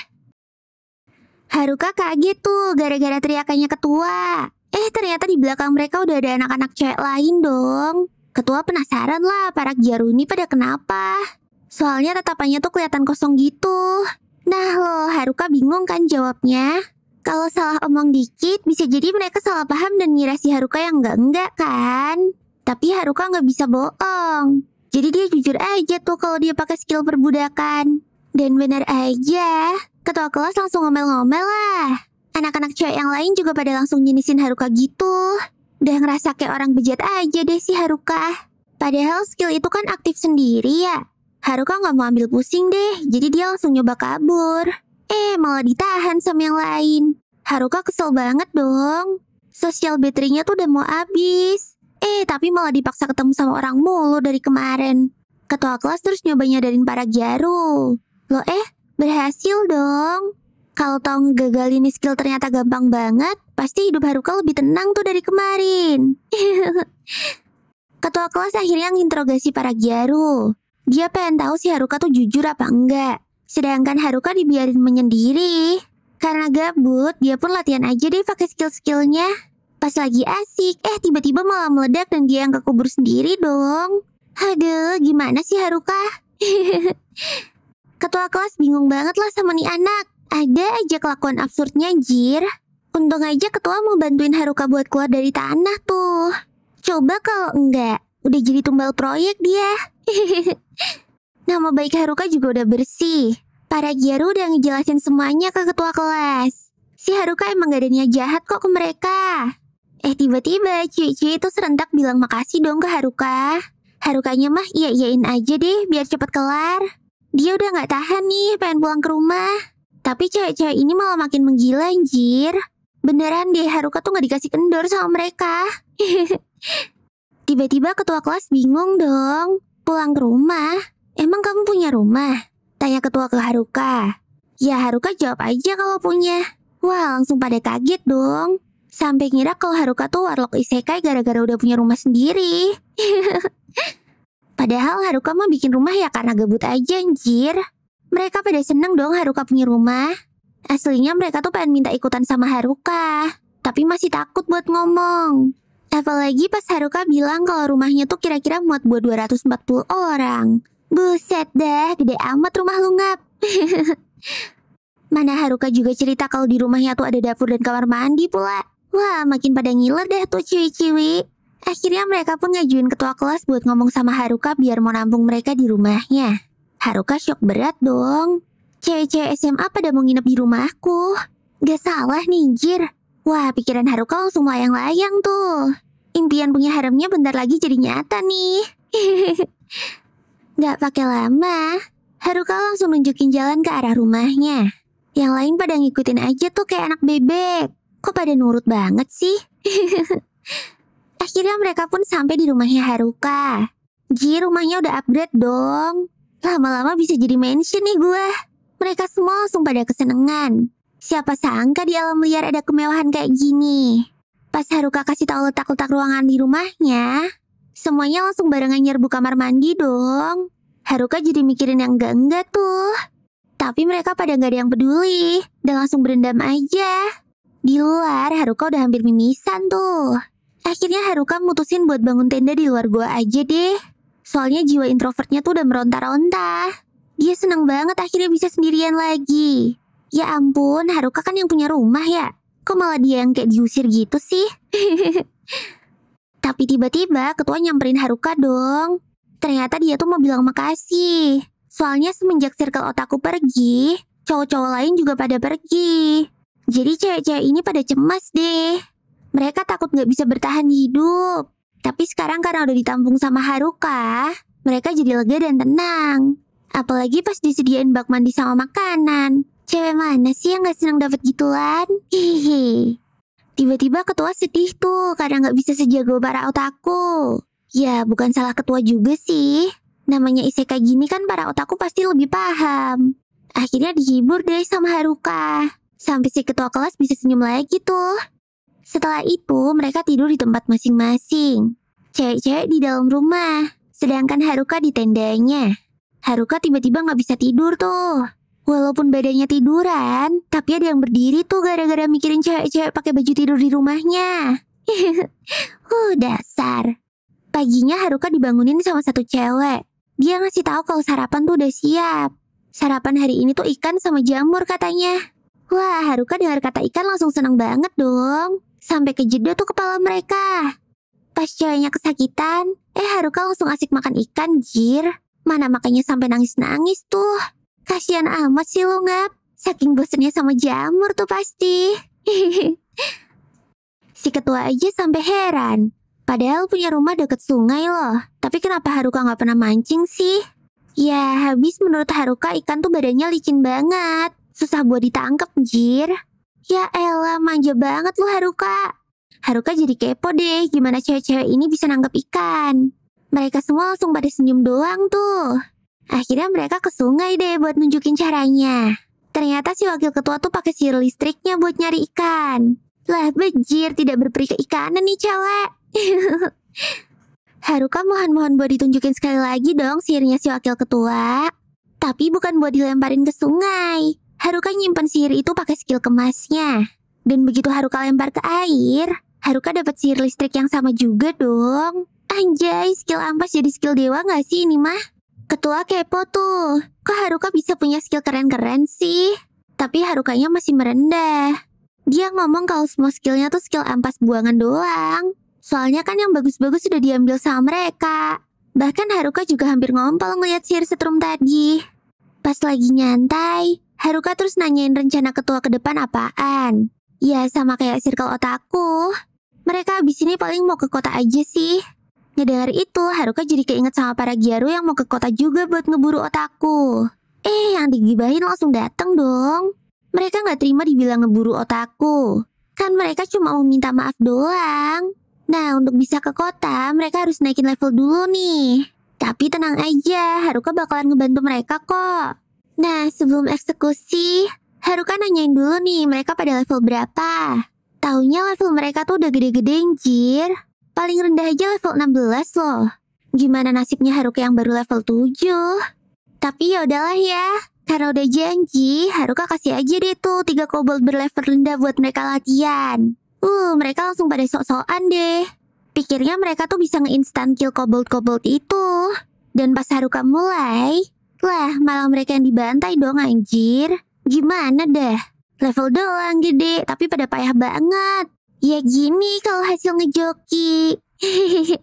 Haruka kaget tuh gara-gara teriakannya ketua. Eh ternyata di belakang mereka udah ada anak-anak cewek lain dong. Ketua penasaran lah para Gyaruni pada kenapa. Soalnya tatapannya tuh kelihatan kosong gitu. Nah lo, Haruka bingung kan jawabnya. Kalau salah omong dikit, bisa jadi mereka salah paham dan ngira si Haruka yang enggak-enggak kan? Tapi Haruka nggak bisa bohong. Jadi dia jujur aja tuh kalau dia pakai skill perbudakan. Dan benar aja, ketua kelas langsung ngomel-ngomel lah. Anak-anak cewek yang lain juga pada langsung jenisin Haruka gitu. Udah ngerasa kayak orang bejat aja deh si Haruka. Padahal skill itu kan aktif sendiri ya. Haruka nggak mau ambil pusing deh, jadi dia langsung nyoba kabur. Eh, malah ditahan sama yang lain. Haruka kesel banget dong. Sosial baterainya tuh udah mau habis. Eh, tapi malah dipaksa ketemu sama orang mulu dari kemarin. Ketua kelas terus nyoba nyadarin para Gyaru. Loh eh, berhasil dong. Kalau tau ngegagalin skill ternyata gampang banget, pasti hidup Haruka lebih tenang tuh dari kemarin. [laughs] Ketua kelas akhirnya nginterogasi para Gyaru. Dia pengen tahu si Haruka tuh jujur apa enggak. Sedangkan Haruka dibiarin menyendiri. Karena gabut, dia pun latihan aja deh pakai skill-skillnya. Pas lagi asik, eh tiba-tiba malah meledak dan dia yang kekubur sendiri dong. Aduh, gimana sih Haruka? [laughs] Ketua kelas bingung banget lah sama nih anak. Ada aja kelakuan absurdnya, Jir. Untung aja ketua mau bantuin Haruka buat keluar dari tanah tuh. Coba kalau enggak, udah jadi tumbal proyek dia. [laughs] Nama baik Haruka juga udah bersih. Para Gyaru udah ngejelasin semuanya ke ketua kelas. Si Haruka emang gak ada niat jahat kok ke mereka. Eh tiba-tiba cuy-cuy itu serentak bilang makasih dong ke Haruka. Harukanya mah iya-iyain aja deh biar cepet kelar. Dia udah gak tahan nih pengen pulang ke rumah. Tapi cewek-cewek ini malah makin menggila anjir. Beneran deh Haruka tuh gak dikasih kendor sama mereka. [laughs] Tiba-tiba ketua kelas bingung dong. Pulang ke rumah. Emang kamu punya rumah? Tanya ketua ke Haruka. Ya Haruka jawab aja kalau punya. Wah langsung pada kaget dong. Sampai ngira kalau Haruka tuh warlock isekai gara-gara udah punya rumah sendiri. [laughs] Padahal Haruka mah bikin rumah ya karena gabut aja anjir. Mereka pada seneng dong Haruka punya rumah. Aslinya mereka tuh pengen minta ikutan sama Haruka. Tapi masih takut buat ngomong. Apalagi pas Haruka bilang kalau rumahnya tuh kira-kira muat buat 240 orang. Buset dah, gede amat rumah lu ngap. [laughs] Mana Haruka juga cerita kalau di rumahnya tuh ada dapur dan kamar mandi pula. Wah, makin pada ngiler deh tuh ciwi-ciwi. Akhirnya mereka pun ngajuin ketua kelas buat ngomong sama Haruka biar mau nampung mereka di rumahnya. Haruka shock berat dong. Cewek-cewek SMA pada mau nginep di rumahku. Gak salah nih, Jir. Wah, pikiran Haruka langsung layang-layang tuh. Impian punya haremnya bentar lagi jadi nyata nih. [laughs] Gak pakai lama, Haruka langsung nunjukin jalan ke arah rumahnya. Yang lain pada ngikutin aja tuh kayak anak bebek. Kok pada nurut banget sih? [laughs] Akhirnya mereka pun sampai di rumahnya Haruka. Ji, rumahnya udah upgrade dong. Lama-lama bisa jadi mansion nih gue. Mereka semua langsung pada kesenengan. Siapa sangka di alam liar ada kemewahan kayak gini. Pas Haruka kasih tahu letak-letak ruangan di rumahnya, semuanya langsung barengan nyerbu kamar mandi dong. Haruka jadi mikirin yang enggak-enggak tuh. Tapi mereka pada nggak ada yang peduli dan langsung berendam aja. Di luar, Haruka udah hampir mimisan tuh. Akhirnya Haruka mutusin buat bangun tenda di luar gua aja deh. Soalnya jiwa introvertnya tuh udah meronta-ronta. Dia seneng banget akhirnya bisa sendirian lagi. Ya ampun, Haruka kan yang punya rumah ya. Kok malah dia yang kayak diusir gitu sih? [laughs] Tapi tiba-tiba ketua nyamperin Haruka dong. Ternyata dia tuh mau bilang makasih. Soalnya semenjak circle otakku pergi, cowok-cowok lain juga pada pergi. Jadi cewek-cewek ini pada cemas deh. Mereka takut gak bisa bertahan hidup. Tapi sekarang karena udah ditampung sama Haruka, mereka jadi lega dan tenang. Apalagi pas disediain bak mandi sama makanan. Cewek mana sih yang gak senang dapat gituan? [laughs] Hihi. Tiba-tiba ketua sedih tuh karena gak bisa sejago para otaku. Ya, bukan salah ketua juga sih. Namanya isekai gini kan para otaku pasti lebih paham. Akhirnya dihibur deh sama Haruka. Sampai si ketua kelas bisa senyum lagi tuh. Setelah itu, mereka tidur di tempat masing-masing. Cewek-cewek di dalam rumah, sedangkan Haruka di tendanya. Haruka tiba-tiba nggak bisa tidur tuh. Walaupun badannya tiduran, tapi ada yang berdiri tuh gara-gara mikirin cewek-cewek pakai baju tidur di rumahnya. [laughs] uh, dasar. Paginya Haruka dibangunin sama satu cewek. Dia ngasih tahu kalau sarapan tuh udah siap. Sarapan hari ini tuh ikan sama jamur katanya. Wah, Haruka dengar kata ikan langsung seneng banget dong. Sampai kejeda tuh kepala mereka. Pas ceweknya kesakitan, eh Haruka langsung asik makan ikan, jir. Mana makanya sampai nangis-nangis tuh. Kasian amat sih lu ngap. Saking bosennya sama jamur tuh pasti. [laughs] si ketua aja sampai heran. Padahal punya rumah deket sungai loh. Tapi kenapa Haruka nggak pernah mancing sih? Ya, habis menurut Haruka ikan tuh badannya licin banget. Susah buat ditangkep, jir. Ya elah, manja banget lu Haruka. Haruka jadi kepo deh gimana cewek-cewek ini bisa nangkep ikan. Mereka semua langsung pada senyum doang tuh. Akhirnya mereka ke sungai deh buat nunjukin caranya. Ternyata si wakil ketua tuh pakai sihir listriknya buat nyari ikan. Lah bejir tidak berperi keikanan nih cewek. [laughs] Haruka mohon-mohon buat ditunjukin sekali lagi dong sihirnya si wakil ketua. Tapi bukan buat dilemparin ke sungai. Haruka nyimpan sihir itu pakai skill kemasnya. Dan begitu Haruka lempar ke air, Haruka dapat sihir listrik yang sama juga dong. Anjay, skill ampas jadi skill dewa gak sih ini mah? Ketua kepo tuh, kok Haruka bisa punya skill keren-keren sih? Tapi Harukanya masih merendah. Dia ngomong kalau semua skillnya tuh skill ampas buangan doang. Soalnya kan yang bagus-bagus sudah diambil sama mereka. Bahkan Haruka juga hampir ngompol ngeliat sihir setrum tadi. Pas lagi nyantai, Haruka terus nanyain rencana ketua ke depan apaan. Ya sama kayak circle otakku. Mereka abis ini paling mau ke kota aja sih. Ngedengar itu, Haruka jadi keinget sama para Gyaru yang mau ke kota juga buat ngeburu otakku. Eh, yang digibahin langsung dateng dong. Mereka nggak terima dibilang ngeburu otakku. Kan mereka cuma mau minta maaf doang. Nah, untuk bisa ke kota, mereka harus naikin level dulu nih. Tapi tenang aja, Haruka bakalan ngebantu mereka kok. Nah, sebelum eksekusi, Haruka nanyain dulu nih mereka pada level berapa. Taunya level mereka tuh udah gede-gede anjir. Paling rendah aja level 16 loh. Gimana nasibnya Haruka yang baru level 7? Tapi ya udahlah ya, karena udah janji, Haruka kasih aja deh tuh tiga kobold berlevel rendah buat mereka latihan. Uh, mereka langsung pada sok-sokan deh. Pikirnya mereka tuh bisa nge-instant kill kobold-kobold itu. Dan pas Haruka mulai, lah malah mereka yang dibantai dong anjir. Gimana dah? Level doang gede, tapi pada payah banget. Ya gini kalau hasil ngejoki. [laughs]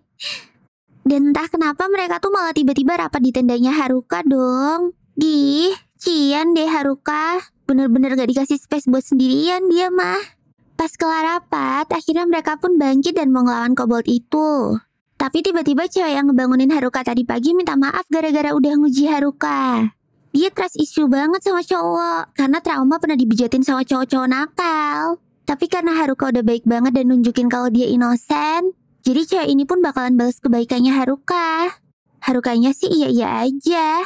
Dan entah kenapa mereka tuh malah tiba-tiba rapat di tendanya Haruka dong. Di, cian deh Haruka. Bener-bener gak dikasih space buat sendirian dia mah. Pas kelar rapat, akhirnya mereka pun bangkit dan mau ngelawan kobold itu. Tapi tiba-tiba cewek yang ngebangunin Haruka tadi pagi minta maaf gara-gara udah nguji Haruka. Dia trust issue banget sama cowok, karena trauma pernah dibejatin sama cowok-cowok nakal. Tapi karena Haruka udah baik banget dan nunjukin kalau dia innocent, jadi cewek ini pun bakalan balas kebaikannya Haruka. Harukanya sih iya-iya aja.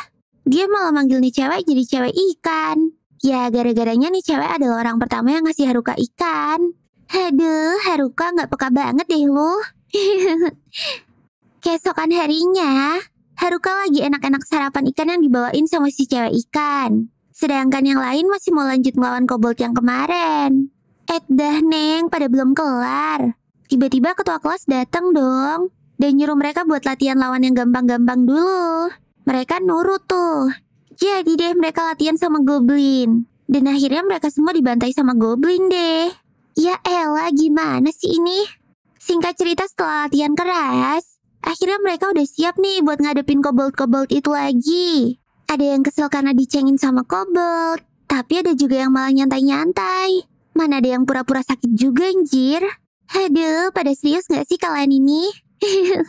Dia malah manggil nih cewek jadi cewek ikan. Ya gara-garanya nih cewek adalah orang pertama yang ngasih Haruka ikan. Aduh, Haruka nggak peka banget deh lu. [laughs] Keesokan harinya, Haruka lagi enak-enak sarapan ikan yang dibawain sama si cewek ikan. Sedangkan yang lain masih mau lanjut melawan kobold yang kemarin. Eh dah neng, pada belum kelar. Tiba-tiba ketua kelas datang dong dan nyuruh mereka buat latihan lawan yang gampang-gampang dulu. Mereka nurut tuh. Jadi deh mereka latihan sama goblin. Dan akhirnya mereka semua dibantai sama goblin deh. Ya elah gimana sih ini? Singkat cerita setelah latihan keras, akhirnya mereka udah siap nih buat ngadepin kobold-kobold itu lagi. Ada yang kesel karena dicengin sama kobold, tapi ada juga yang malah nyantai-nyantai. Mana ada yang pura-pura sakit juga anjir. Aduh, pada serius gak sih kalian ini? [laughs]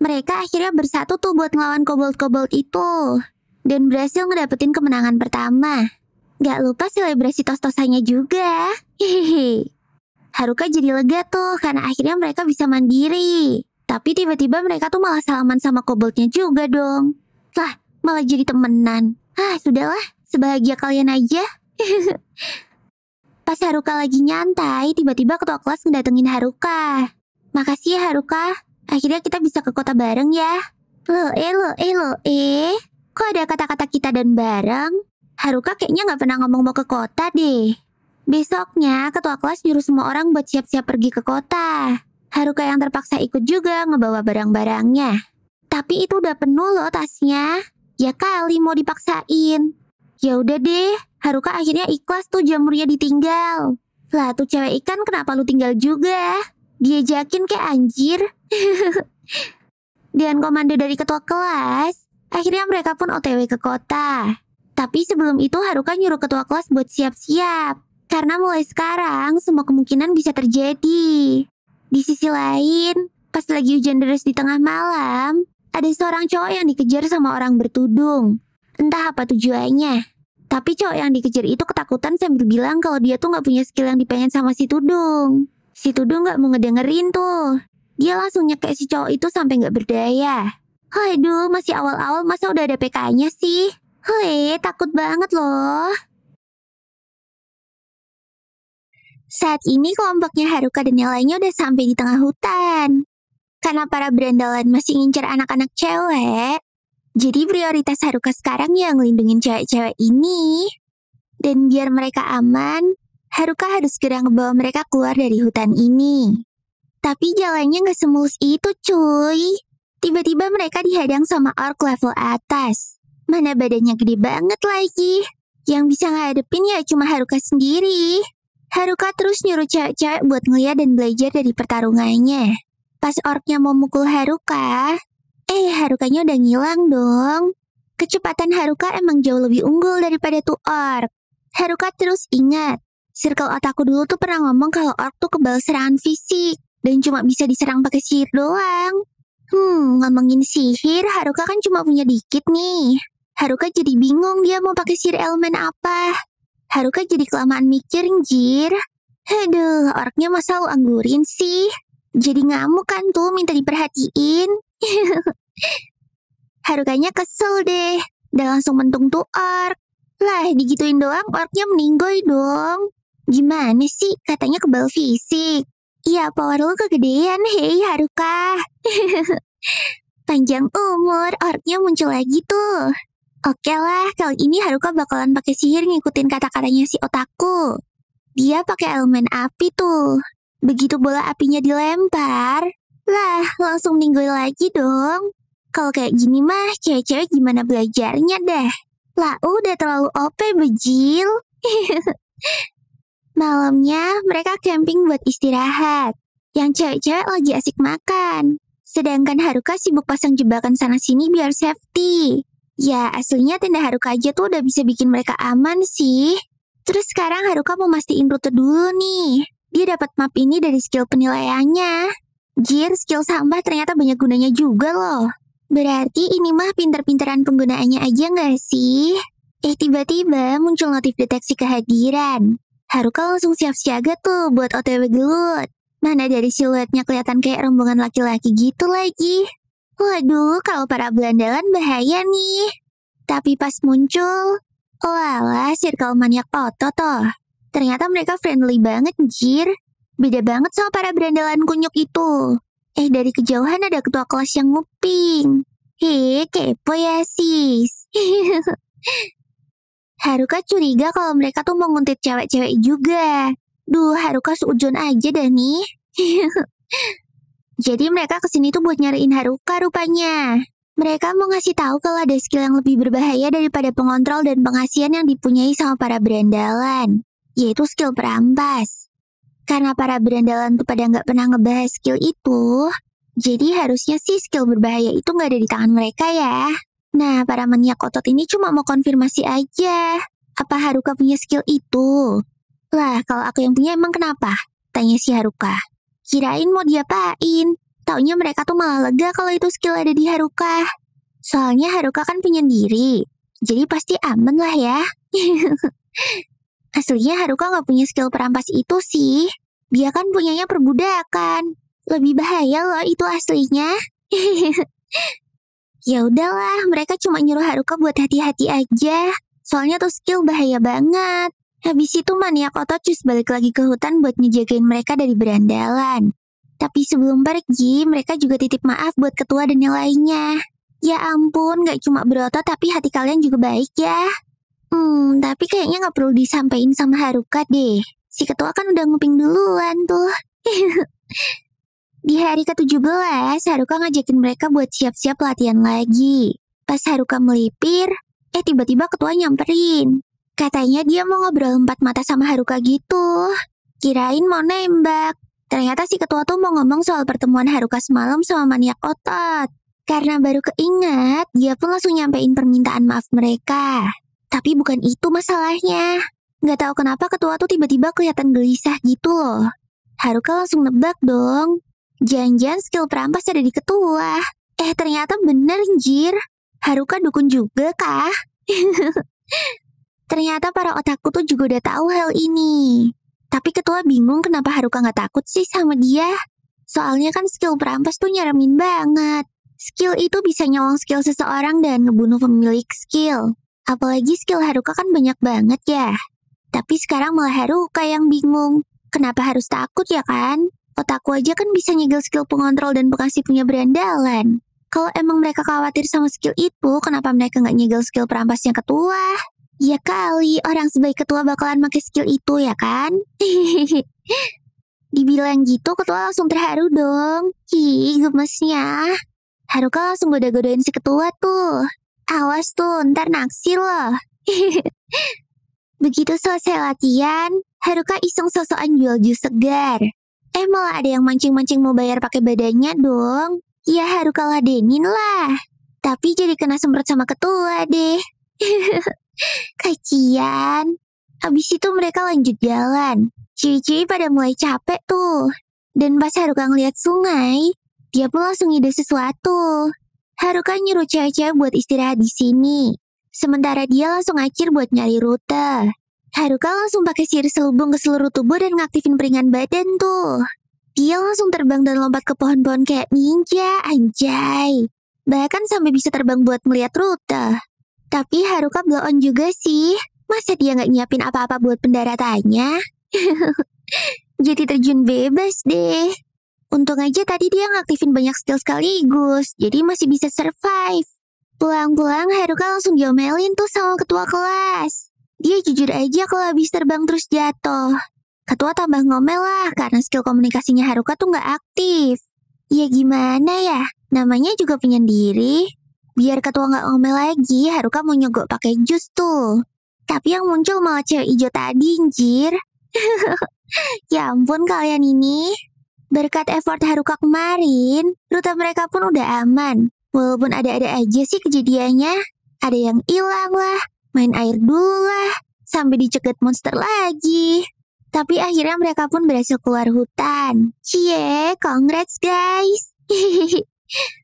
Mereka akhirnya bersatu tuh buat ngelawan kobold-kobold itu. Dan berhasil ngedapetin kemenangan pertama. Gak lupa selebrasi tos-tosannya juga. Hehehe. [laughs] Haruka jadi lega tuh karena akhirnya mereka bisa mandiri. Tapi tiba-tiba mereka tuh malah salaman sama koboldnya juga dong. Lah, malah jadi temenan. Ah, sudahlah, sebahagia kalian aja. [laughs] Pas Haruka lagi nyantai, tiba-tiba ketua kelas ngedatengin Haruka. Makasih ya Haruka, akhirnya kita bisa ke kota bareng ya. Lo eh lo eh lo eh, kok ada kata-kata kita dan bareng? Haruka kayaknya nggak pernah ngomong mau ke kota deh. Besoknya, ketua kelas nyuruh semua orang buat siap-siap pergi ke kota. Haruka yang terpaksa ikut juga ngebawa barang-barangnya. Tapi itu udah penuh loh tasnya. Ya kali mau dipaksain. Ya udah deh, Haruka akhirnya ikhlas tuh jamurnya ditinggal. Lah tuh cewek ikan kenapa lu tinggal juga? Dia jakin kayak anjir. [laughs] Dan komando dari ketua kelas, akhirnya mereka pun OTW ke kota. Tapi sebelum itu Haruka nyuruh ketua kelas buat siap-siap. Karena mulai sekarang semua kemungkinan bisa terjadi. Di sisi lain, pas lagi hujan deras di tengah malam, ada seorang cowok yang dikejar sama orang bertudung. Entah apa tujuannya. Tapi cowok yang dikejar itu ketakutan sambil bilang kalau dia tuh nggak punya skill yang dipengen sama si Tudung. Si Tudung nggak mau ngedengerin tuh. Dia langsung nyekek si cowok itu sampai nggak berdaya. Aduh, masih awal-awal masa udah ada PK-nya sih? Hei, takut banget loh. Saat ini kelompoknya Haruka dan yang lainnya udah sampai di tengah hutan. Karena para berandalan masih ngincar anak-anak cewek, jadi prioritas Haruka sekarang yang ngelindungin cewek-cewek ini. Dan biar mereka aman, Haruka harus segera ngebawa mereka keluar dari hutan ini. Tapi jalannya nggak semulus itu cuy. Tiba-tiba mereka dihadang sama orc level atas. Mana badannya gede banget lagi. Yang bisa ngadepin ya cuma Haruka sendiri. Haruka terus nyuruh cewek-cewek buat ngeliat dan belajar dari pertarungannya. Pas orknya mau mukul Haruka, Eh, Harukanya udah ngilang dong. Kecepatan Haruka emang jauh lebih unggul daripada tuh orc. Haruka terus ingat, circle otakku dulu tuh pernah ngomong kalau orc tuh kebal serangan fisik dan cuma bisa diserang pakai sihir doang. Hmm, ngomongin sihir, Haruka kan cuma punya dikit nih. Haruka jadi bingung dia mau pakai sihir elemen apa. Haruka jadi kelamaan mikir, jir. Aduh, orknya masa lu anggurin sih? Jadi ngamuk kan tuh minta diperhatiin. [laughs] Harukanya kesel deh. Dan langsung mentung tuh ork. Lah, digituin doang orknya meninggoy dong. Gimana sih? Katanya kebal fisik. Iya, power lu kegedean, hei Haruka. [laughs] panjang umur, orknya muncul lagi tuh. Oke lah, kali ini Haruka bakalan pakai sihir ngikutin kata-katanya si otaku. Dia pakai elemen api tuh. Begitu bola apinya dilempar, lah langsung ninggal lagi dong. Kalau kayak gini mah, cewek-cewek gimana belajarnya deh. Lah udah terlalu OP bejil. [laughs] Malamnya mereka camping buat istirahat. Yang cewek-cewek lagi asik makan. Sedangkan Haruka sibuk pasang jebakan sana-sini biar safety. Ya, aslinya tenda Haruka aja tuh udah bisa bikin mereka aman sih. Terus sekarang Haruka mau mastiin rute dulu nih. Dia dapat map ini dari skill penilaiannya. Jir, skill sampah ternyata banyak gunanya juga loh. Berarti ini mah pinter-pinteran penggunaannya aja nggak sih? Eh tiba-tiba muncul notif deteksi kehadiran. Haruka langsung siap siaga tuh buat OTW gelut. Mana dari siluetnya kelihatan kayak rombongan laki-laki gitu lagi. Waduh, kalau para belandalan bahaya nih. Tapi pas muncul, oh alah, circle maniak otot toh. Ternyata mereka friendly banget, jir. Beda banget sama para berandalan kunyuk itu. Eh, dari kejauhan ada ketua kelas yang nguping. Hei, kepo ya, sis. [laughs] Haruka curiga kalau mereka tuh mau nguntit cewek-cewek juga. Duh, Haruka seujon aja dah nih. [laughs] Jadi mereka ke sini tuh buat nyariin Haruka rupanya. Mereka mau ngasih tahu kalau ada skill yang lebih berbahaya daripada pengontrol dan pengasihan yang dipunyai sama para berandalan, yaitu skill perampas. Karena para berandalan tuh pada nggak pernah ngebahas skill itu, jadi harusnya sih skill berbahaya itu nggak ada di tangan mereka ya. Nah, para maniak otot ini cuma mau konfirmasi aja. Apa Haruka punya skill itu? Lah, kalau aku yang punya emang kenapa? Tanya si Haruka. Kirain mau diapain? Taunya mereka tuh malah lega kalau itu skill ada di Haruka. Soalnya Haruka kan punya diri. Jadi pasti aman lah ya. [laughs] Aslinya Haruka nggak punya skill perampas itu sih. Dia kan punyanya perbudakan. Lebih bahaya loh itu aslinya. [laughs] ya udahlah, mereka cuma nyuruh Haruka buat hati-hati aja. Soalnya tuh skill bahaya banget. Habis itu maniak otot cus balik lagi ke hutan buat ngejagain mereka dari berandalan. Tapi sebelum pergi, mereka juga titip maaf buat ketua dan yang lainnya. Ya ampun, gak cuma berotot tapi hati kalian juga baik ya. Hmm, tapi kayaknya nggak perlu disampaikan sama Haruka deh. Si ketua kan udah nguping duluan tuh. [laughs] Di hari ke-17, Haruka ngajakin mereka buat siap-siap latihan lagi. Pas Haruka melipir, eh tiba-tiba ketua nyamperin. Katanya dia mau ngobrol empat mata sama Haruka gitu. Kirain mau nembak. Ternyata si ketua tuh mau ngomong soal pertemuan Haruka semalam sama maniak otot. Karena baru keingat, dia pun langsung nyampein permintaan maaf mereka. Tapi bukan itu masalahnya. Nggak tahu kenapa ketua tuh tiba-tiba kelihatan gelisah gitu loh. Haruka langsung nebak dong. Jangan-jangan skill perampas ada di ketua. Eh ternyata bener jir. Haruka dukun juga kah? [laughs] ternyata para otakku tuh juga udah tahu hal ini. Tapi ketua bingung kenapa Haruka nggak takut sih sama dia. Soalnya kan skill perampas tuh nyeremin banget. Skill itu bisa nyolong skill seseorang dan ngebunuh pemilik skill. Apalagi skill Haruka kan banyak banget ya. Tapi sekarang malah Haruka yang bingung. Kenapa harus takut ya kan? Otakku aja kan bisa nyegel skill pengontrol dan bekasi punya berandalan. Kalau emang mereka khawatir sama skill itu, kenapa mereka nggak nyegel skill perampasnya ketua? Ya kali, orang sebaik ketua bakalan pakai skill itu ya kan? [laughs] Dibilang gitu, ketua langsung terharu dong. Hi, gemesnya. Haruka langsung goda-godain si ketua tuh. Awas tuh, ntar naksir loh. [laughs] Begitu selesai latihan, Haruka iseng sosokan jual jus segar. Eh malah ada yang mancing-mancing mau bayar pakai badannya dong. Ya Haruka ladenin lah. Tapi jadi kena semprot sama ketua deh. [laughs] Kacian. Habis itu mereka lanjut jalan. Ciri-ciri pada mulai capek tuh. Dan pas Haruka ngeliat sungai, dia pun langsung ide sesuatu. Haruka nyuruh cewek-cewek buat istirahat di sini. Sementara dia langsung ngacir buat nyari rute. Haruka langsung pakai sihir selubung ke seluruh tubuh dan ngaktifin peringan badan tuh. Dia langsung terbang dan lompat ke pohon-pohon kayak ninja, anjay. Bahkan sampai bisa terbang buat melihat rute. Tapi Haruka blow on juga sih. Masa dia nggak nyiapin apa-apa buat pendaratannya? [laughs] Jadi terjun bebas deh. Untung aja tadi dia ngaktifin banyak skill sekaligus, jadi masih bisa survive. Pulang-pulang Haruka langsung diomelin tuh sama ketua kelas. Dia jujur aja kalau habis terbang terus jatuh. Ketua tambah ngomel lah karena skill komunikasinya Haruka tuh nggak aktif. Ya gimana ya, namanya juga penyendiri. Biar ketua nggak ngomel lagi, Haruka mau nyogok pakai jus tuh. Tapi yang muncul malah cewek hijau tadi, anjir. [laughs] ya ampun kalian ini. Berkat effort Haruka kemarin, rute mereka pun udah aman. Walaupun ada-ada aja sih kejadiannya. Ada yang hilang lah, main air dulu lah, sampai dicegat monster lagi. Tapi akhirnya mereka pun berhasil keluar hutan. Cie, congrats guys. [laughs]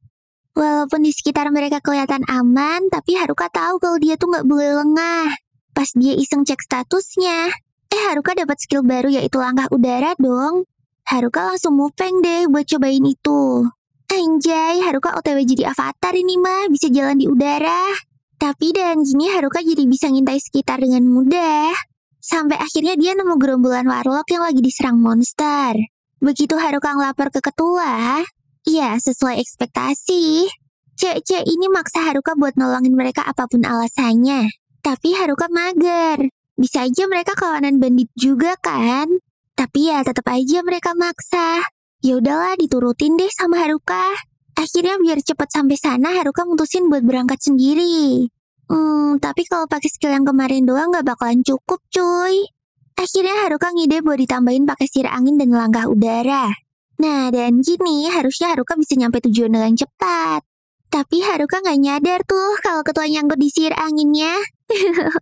Walaupun di sekitar mereka kelihatan aman, tapi Haruka tahu kalau dia tuh nggak boleh lengah. Pas dia iseng cek statusnya, eh Haruka dapat skill baru yaitu langkah udara dong. Haruka langsung moving deh buat cobain itu. Anjay, Haruka otw jadi avatar ini mah, bisa jalan di udara. Tapi dan gini Haruka jadi bisa ngintai sekitar dengan mudah. Sampai akhirnya dia nemu gerombolan warlock yang lagi diserang monster. Begitu Haruka ngelapor ke ketua, ya sesuai ekspektasi. Cek-cek ini maksa Haruka buat nolongin mereka apa pun alasannya. Tapi Haruka mager. Bisa aja mereka kawanan bandit juga kan? Tapi ya tetap aja mereka maksa. Ya udahlah diturutin deh sama Haruka. Akhirnya biar cepet sampai sana Haruka mutusin buat berangkat sendiri. Hmm, tapi kalau pakai skill yang kemarin doang nggak bakalan cukup, cuy. Akhirnya Haruka ngide buat ditambahin pakai sihir angin dan langkah udara. Nah, dan gini harusnya Haruka bisa nyampe tujuan dengan cepat. Tapi Haruka nggak nyadar tuh kalau ketua nyangkut di sihir anginnya. [laughs]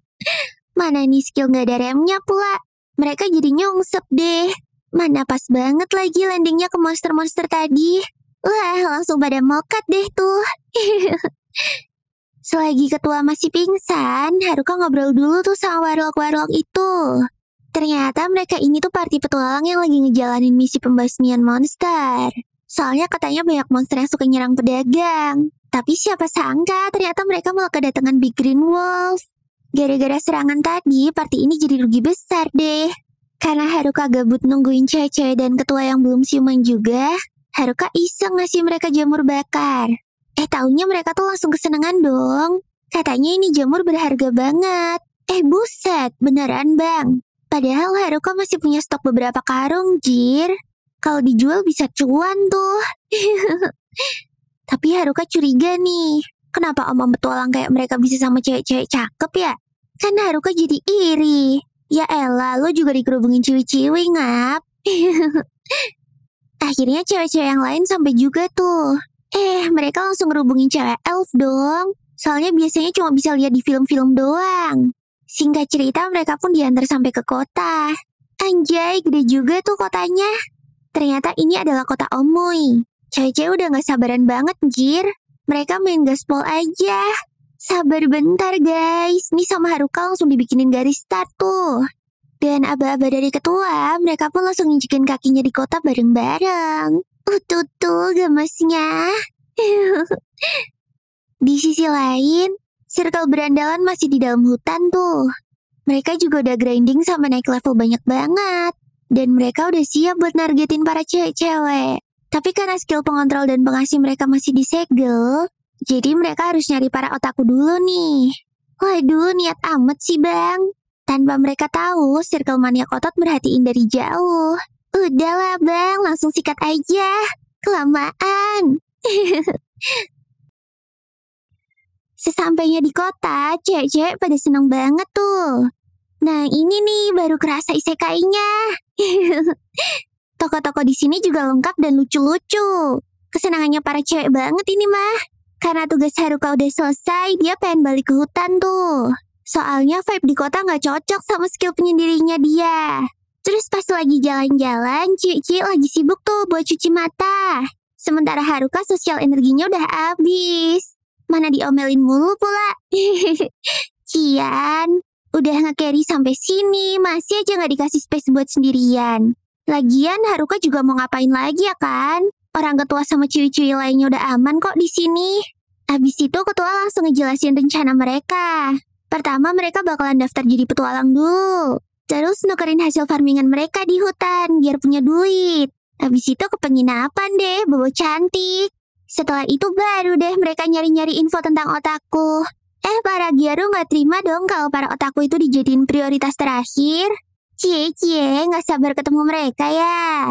Mana nih skill nggak ada remnya pula. Mereka jadi nyungsep deh. Mana pas banget lagi landingnya ke monster-monster tadi. Wah, langsung pada mokat deh tuh. [laughs] Selagi ketua masih pingsan, Haruka ngobrol dulu tuh sama warlock-warlock itu. Ternyata mereka ini tuh party petualang yang lagi ngejalanin misi pembasmian monster. Soalnya katanya banyak monster yang suka nyerang pedagang. Tapi siapa sangka ternyata mereka malah kedatangan Big Green Wolf. Gara-gara serangan tadi, party ini jadi rugi besar deh. Karena Haruka gabut nungguin cewek-cewek dan ketua yang belum siuman juga, Haruka iseng ngasih mereka jamur bakar. Eh taunya mereka tuh langsung kesenangan dong. Katanya ini jamur berharga banget. Eh buset, beneran bang. Padahal Haruka masih punya stok beberapa karung, Jir. Kalau dijual bisa cuan tuh. [laughs] Tapi Haruka curiga nih. Kenapa om-om petualang kayak mereka bisa sama cewek-cewek cakep ya? Kan Haruka jadi iri. Ya elah, lo juga dikerubungin ciwi-ciwi ngap. [laughs] Akhirnya cewek-cewek yang lain sampai juga tuh. Eh, mereka langsung ngerubungin cewek elf dong. Soalnya biasanya cuma bisa lihat di film-film doang. Singkat cerita, mereka pun diantar sampai ke kota. Anjay, gede juga tuh kotanya. Ternyata ini adalah kota Omui. Cewek-cewek udah gak sabaran banget, Jir. Mereka main gaspol aja. Sabar bentar, guys. Nih sama Haruka langsung dibikinin garis start tuh. Dan aba-aba dari ketua, mereka pun langsung nginjekin kakinya di kota bareng-bareng. Oh, tuh gemasnya. [laughs] di sisi lain, circle berandalan masih di dalam hutan tuh. Mereka juga udah grinding sama naik level banyak banget. Dan mereka udah siap buat nargetin para cewek-cewek. Tapi karena skill pengontrol dan pengasih mereka masih disegel, jadi mereka harus nyari para otaku dulu nih. Waduh, niat amat sih bang. Tanpa mereka tahu, circle mania kotot merhatiin dari jauh. Udahlah bang, langsung sikat aja. Kelamaan. [laughs] Sesampainya di kota, cewek-cewek pada seneng banget tuh. Nah ini nih baru kerasa isekainya. [laughs] Toko-toko di sini juga lengkap dan lucu-lucu. Kesenangannya para cewek banget ini mah. Karena tugas Haruka udah selesai, dia pengen balik ke hutan tuh. Soalnya vibe di kota nggak cocok sama skill penyendirinya dia. Terus pas lagi jalan-jalan, Cici lagi sibuk tuh buat cuci mata. Sementara Haruka sosial energinya udah habis. Mana diomelin mulu pula. [laughs] Cian, udah nge-carry sampai sini, masih aja nggak dikasih space buat sendirian. Lagian Haruka juga mau ngapain lagi ya kan? Orang ketua sama ciwi-ciwi lainnya udah aman kok di sini. Abis itu ketua langsung ngejelasin rencana mereka. Pertama mereka bakalan daftar jadi petualang dulu. Terus nukerin hasil farmingan mereka di hutan biar punya duit. Habis itu ke penginapan deh, bobo cantik. Setelah itu baru deh mereka nyari-nyari info tentang otakku. Eh, para Giaru nggak terima dong kalau para otakku itu dijadiin prioritas terakhir. Cie, cie, nggak sabar ketemu mereka ya.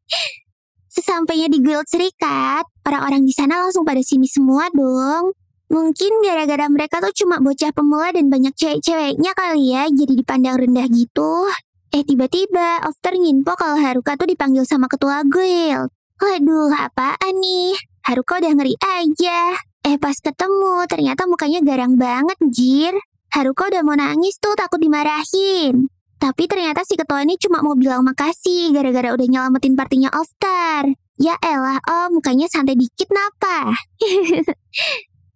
[laughs] Sesampainya di guild serikat, orang-orang di sana langsung pada sini semua dong. Mungkin gara-gara mereka tuh cuma bocah pemula dan banyak cewek-ceweknya kali ya, jadi dipandang rendah gitu. Eh tiba-tiba, Ofter nginpo kalau Haruka tuh dipanggil sama ketua guild. Waduh, apaan nih? Haruka udah ngeri aja. Eh pas ketemu, ternyata mukanya garang banget, jir. Haruka udah mau nangis tuh takut dimarahin. Tapi ternyata si ketua ini cuma mau bilang makasih gara-gara udah nyelamatin partinya Oftar. Ya elah, oh mukanya santai dikit napa? [laughs]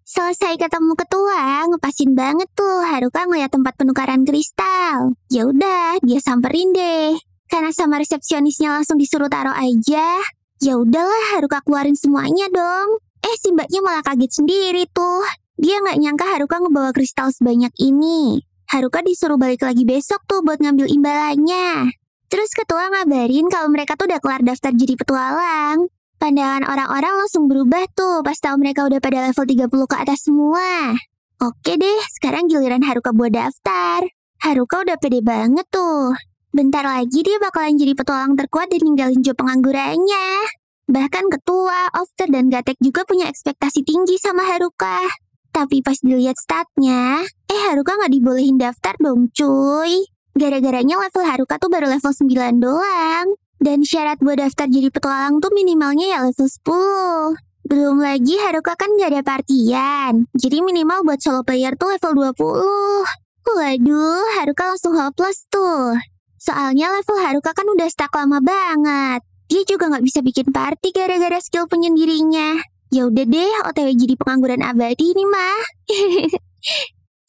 Selesai ketemu ketua, ngepasin banget tuh Haruka ngeliat tempat penukaran kristal. Ya udah, dia samperin deh. Karena sama resepsionisnya langsung disuruh taruh aja. Ya udahlah, Haruka keluarin semuanya dong. Eh, si mbaknya malah kaget sendiri tuh. Dia nggak nyangka Haruka ngebawa kristal sebanyak ini. Haruka disuruh balik lagi besok tuh buat ngambil imbalannya. Terus ketua ngabarin kalau mereka tuh udah kelar daftar jadi petualang. Pandangan orang-orang langsung berubah tuh pas tahu mereka udah pada level 30 ke atas semua. Oke deh, sekarang giliran Haruka buat daftar. Haruka udah pede banget tuh. Bentar lagi dia bakalan jadi petualang terkuat dan ninggalin job penganggurannya. Bahkan ketua, Ofter, dan Gatek juga punya ekspektasi tinggi sama Haruka. Tapi pas dilihat statnya, eh Haruka nggak dibolehin daftar dong cuy. Gara-garanya level Haruka tuh baru level 9 doang. Dan syarat buat daftar jadi petualang tuh minimalnya ya level 10. Belum lagi Haruka kan gak ada partian. Jadi minimal buat solo player tuh level 20. Waduh, Haruka langsung hopeless tuh. Soalnya level Haruka kan udah stuck lama banget. Dia juga nggak bisa bikin party gara-gara skill penyendirinya. Ya udah deh, OTW jadi pengangguran abadi nih mah. [laughs]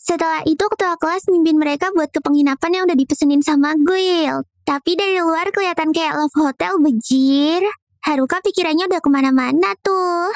Setelah itu ketua kelas mimpin mereka buat ke penginapan yang udah dipesenin sama guild. Tapi dari luar kelihatan kayak love hotel bejir. Haruka pikirannya udah ke mana-mana tuh.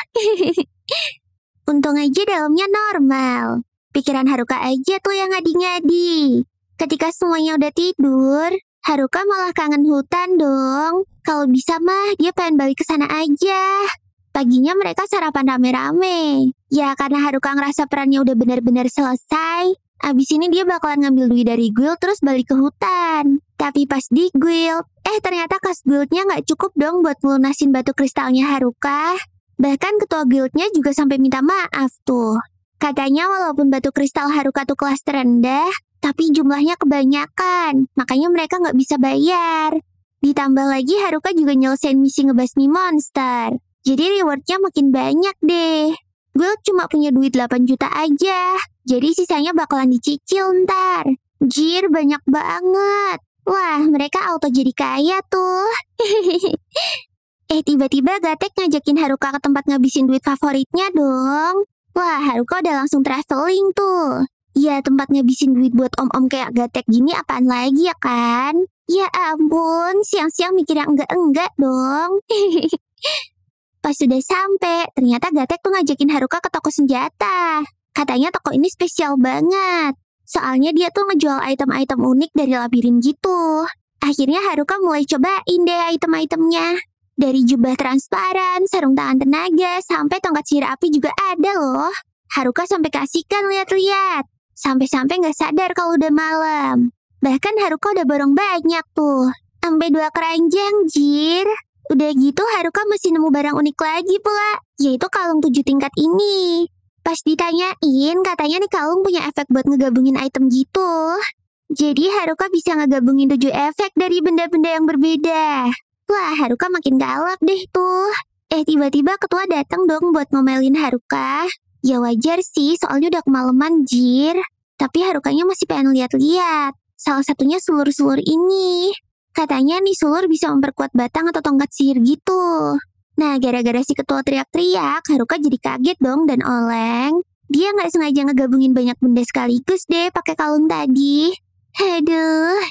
[laughs] Untung aja dalamnya normal. Pikiran Haruka aja tuh yang ngadi-ngadi. Ketika semuanya udah tidur, Haruka malah kangen hutan dong. Kalau bisa mah dia pengen balik ke sana aja. Paginya mereka sarapan rame-rame. Ya karena Haruka ngerasa perannya udah benar-benar selesai, abis ini dia bakalan ngambil duit dari guild terus balik ke hutan. Tapi pas di guild, eh ternyata kas guildnya nggak cukup dong buat melunasin batu kristalnya Haruka. Bahkan ketua guildnya juga sampai minta maaf tuh. Katanya walaupun batu kristal Haruka tuh kelas terendah, tapi jumlahnya kebanyakan, makanya mereka nggak bisa bayar. Ditambah lagi Haruka juga nyelesain misi ngebasmi monster. Jadi rewardnya makin banyak deh. Gue cuma punya duit 8 juta aja. Jadi sisanya bakalan dicicil ntar. Jir, banyak banget. Wah, mereka auto jadi kaya tuh. [laughs] eh, tiba-tiba Gatek ngajakin Haruka ke tempat ngabisin duit favoritnya dong. Wah, Haruka udah langsung traveling tuh. Ya, tempat ngabisin duit buat om-om kayak Gatek gini apaan lagi ya kan? Ya ampun, siang-siang mikir enggak-enggak dong. [laughs] Pas sudah sampai, ternyata Gatek tuh ngajakin Haruka ke toko senjata. Katanya toko ini spesial banget. Soalnya dia tuh ngejual item-item unik dari labirin gitu. Akhirnya Haruka mulai cobain deh item-itemnya. Dari jubah transparan, sarung tangan tenaga, sampai tongkat sihir api juga ada loh. Haruka sampai kasihkan lihat-lihat. Sampai-sampai nggak sadar kalau udah malam. Bahkan Haruka udah borong banyak tuh. Sampai dua keranjang, jir. Udah gitu Haruka masih nemu barang unik lagi pula, yaitu kalung tujuh tingkat ini. Pas ditanyain, katanya nih kalung punya efek buat ngegabungin item gitu. Jadi Haruka bisa ngegabungin tujuh efek dari benda-benda yang berbeda. Wah, Haruka makin galak deh tuh. Eh, tiba-tiba ketua datang dong buat ngomelin Haruka. Ya wajar sih, soalnya udah kemalaman, jir. Tapi Harukanya masih pengen lihat-lihat. Salah satunya sulur-sulur ini. Katanya nih sulur bisa memperkuat batang atau tongkat sihir gitu. Nah, gara-gara si ketua teriak-teriak, Haruka jadi kaget dong dan oleng. Dia nggak sengaja ngegabungin banyak benda sekaligus deh pakai kalung tadi. Aduh,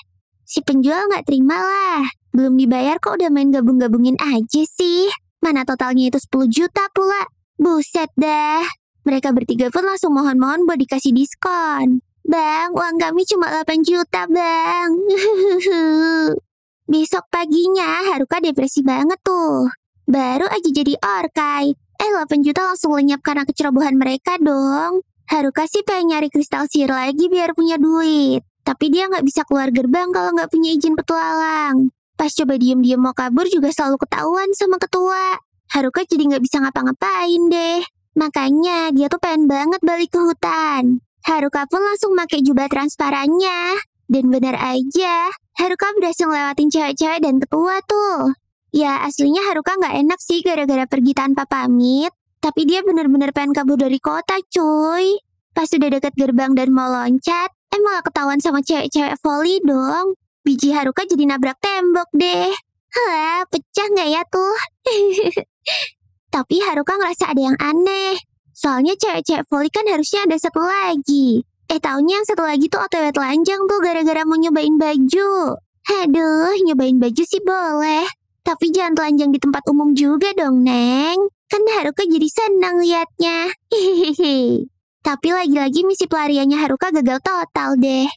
si penjual nggak terima lah. Belum dibayar kok udah main gabung-gabungin aja sih. Mana totalnya itu 10 juta pula. Buset dah. Mereka bertiga pun langsung mohon-mohon buat dikasih diskon. Bang, uang kami cuma 8 juta, Bang. [laughs] Besok paginya Haruka depresi banget tuh. Baru aja jadi orkai. Eh 8 juta langsung lenyap karena kecerobohan mereka dong. Haruka sih pengen nyari kristal sihir lagi biar punya duit. Tapi dia nggak bisa keluar gerbang kalau nggak punya izin petualang. Pas coba diem-diem mau kabur juga selalu ketahuan sama ketua. Haruka jadi nggak bisa ngapa-ngapain deh. Makanya dia tuh pengen banget balik ke hutan. Haruka pun langsung pakai jubah transparannya. Dan benar aja, Haruka berhasil ngelewatin cewek-cewek dan ketua tuh. Ya aslinya Haruka nggak enak sih gara-gara pergi tanpa pamit. Tapi dia bener-bener pengen kabur dari kota cuy. Pas udah deket gerbang dan mau loncat, eh malah ketahuan sama cewek-cewek volley dong. Biji Haruka jadi nabrak tembok deh. Hah, pecah nggak ya tuh? [laughs] Tapi Haruka ngerasa ada yang aneh. Soalnya cewek-cewek volley kan harusnya ada satu lagi. Eh taunya yang satu lagi tuh otw telanjang tuh gara-gara mau nyobain baju. Aduh, nyobain baju sih boleh. Tapi jangan telanjang di tempat umum juga dong, Neng. Kan Haruka jadi senang liatnya. Hihihi. [laughs] Tapi lagi-lagi misi pelariannya Haruka gagal total deh.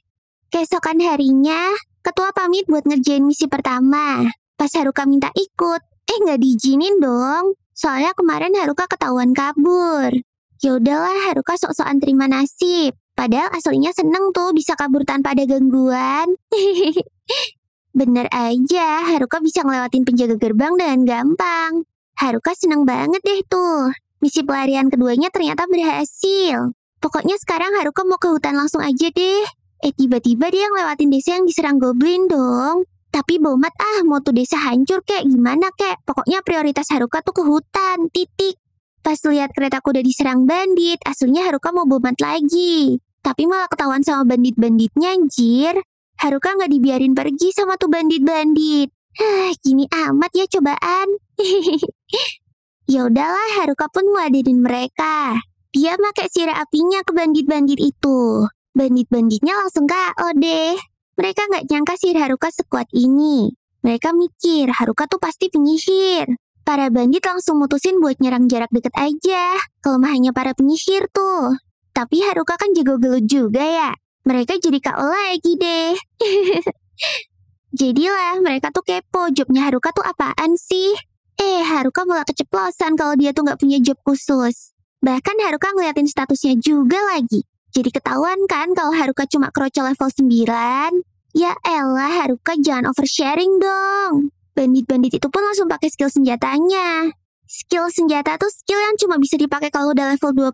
Keesokan harinya, ketua pamit buat ngerjain misi pertama. Pas Haruka minta ikut, eh nggak diizinin dong. Soalnya kemarin Haruka ketahuan kabur. Ya udahlah, Haruka sok-sokan terima nasib. Padahal aslinya seneng tuh bisa kabur tanpa ada gangguan. [laughs] Bener aja, Haruka bisa ngelewatin penjaga gerbang dengan gampang. Haruka seneng banget deh tuh. Misi pelarian keduanya ternyata berhasil. Pokoknya sekarang Haruka mau ke hutan langsung aja deh. Eh tiba-tiba dia ngelewatin desa yang diserang goblin dong. Tapi bomat ah, mau tuh desa hancur kek, gimana kek? Pokoknya prioritas Haruka tuh ke hutan, titik. Pas lihat kereta kuda diserang bandit, aslinya Haruka mau bomat lagi. Tapi malah ketahuan sama bandit-banditnya anjir. Haruka nggak dibiarin pergi sama tuh bandit-bandit. Hah, gini amat ya cobaan. [laughs] ya udahlah, Haruka pun ngeladenin mereka. Dia pakai sirah apinya ke bandit-bandit itu. Bandit-banditnya langsung KO deh. Mereka nggak nyangka si Haruka sekuat ini. Mereka mikir Haruka tuh pasti penyihir. Para bandit langsung mutusin buat nyerang jarak deket aja. Kelemahannya para penyihir tuh. Tapi Haruka kan jago gelut juga ya. Mereka jadi KO lagi deh. [laughs] Jadilah mereka tuh kepo jobnya Haruka tuh apaan sih? Eh, Haruka malah keceplosan kalau dia tuh nggak punya job khusus. Bahkan Haruka ngeliatin statusnya juga lagi. Jadi ketahuan kan kalau Haruka cuma kroco level 9? Ya elah, Haruka jangan oversharing dong. Bandit-bandit itu pun langsung pakai skill senjatanya. Skill senjata tuh skill yang cuma bisa dipakai kalau udah level 20.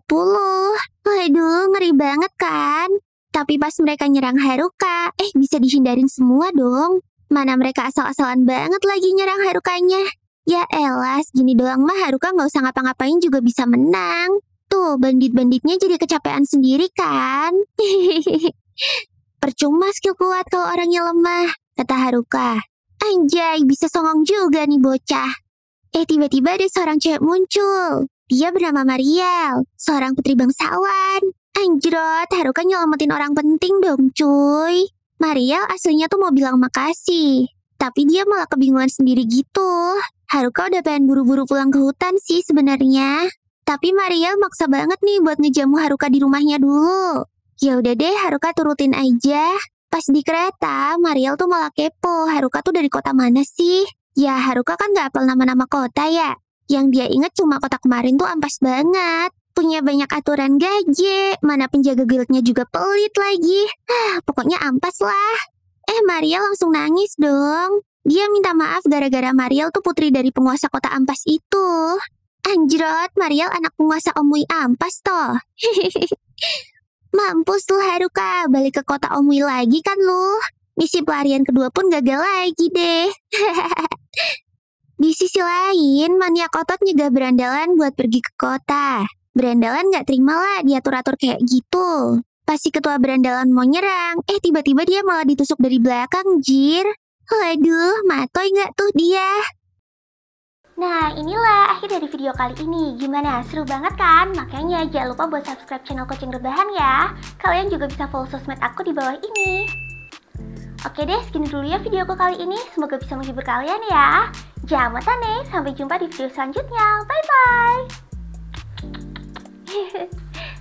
Waduh, ngeri banget kan? Tapi pas mereka nyerang Haruka, eh bisa dihindarin semua dong. Mana mereka asal-asalan banget lagi nyerang Harukanya. Ya elas, gini doang mah Haruka nggak usah ngapa-ngapain juga bisa menang. Tuh, bandit-banditnya jadi kecapean sendiri kan? [laughs] Percuma skill kuat kalau orangnya lemah, kata Haruka. Anjay, bisa songong juga nih bocah. Eh, tiba-tiba ada seorang cewek muncul. Dia bernama Mariel, seorang putri bangsawan. Anjrot, Haruka nyelamatin orang penting dong, cuy. Mariel aslinya tuh mau bilang makasih. Tapi dia malah kebingungan sendiri gitu. Haruka udah pengen buru-buru pulang ke hutan sih sebenarnya. Tapi Mariel maksa banget nih buat ngejamu Haruka di rumahnya dulu. Ya udah deh, Haruka turutin aja. Pas di kereta, Mariel tuh malah kepo. Haruka tuh dari kota mana sih? Ya, Haruka kan gak apel nama-nama kota ya. Yang dia inget cuma kota kemarin tuh ampas banget. Punya banyak aturan gaje, mana penjaga guildnya juga pelit lagi. Hah, pokoknya ampas lah. Eh, Mariel langsung nangis dong. Dia minta maaf gara-gara Mariel tuh putri dari penguasa kota ampas itu. Anjrot, Mariel anak penguasa Omui ampas toh. [laughs] Mampus lu Haruka, balik ke kota Omui lagi kan lu? Misi pelarian kedua pun gagal lagi deh. [laughs] Di sisi lain, mania kotot nyegah berandalan buat pergi ke kota. Berandalan gak terima lah diatur-atur kayak gitu. Pasti ketua berandalan mau nyerang, eh tiba-tiba dia malah ditusuk dari belakang, jir. Waduh, matoy gak tuh dia? Nah, inilah akhir dari video kali ini. Gimana? Seru banget kan? Makanya jangan lupa buat subscribe channel Coaching Rebahan ya. Kalian juga bisa follow sosmed aku di bawah ini. Oke deh, segini dulu ya videoku kali ini. Semoga bisa menghibur kalian ya. Jangan nih, sampai jumpa di video selanjutnya. Bye-bye. [laughs]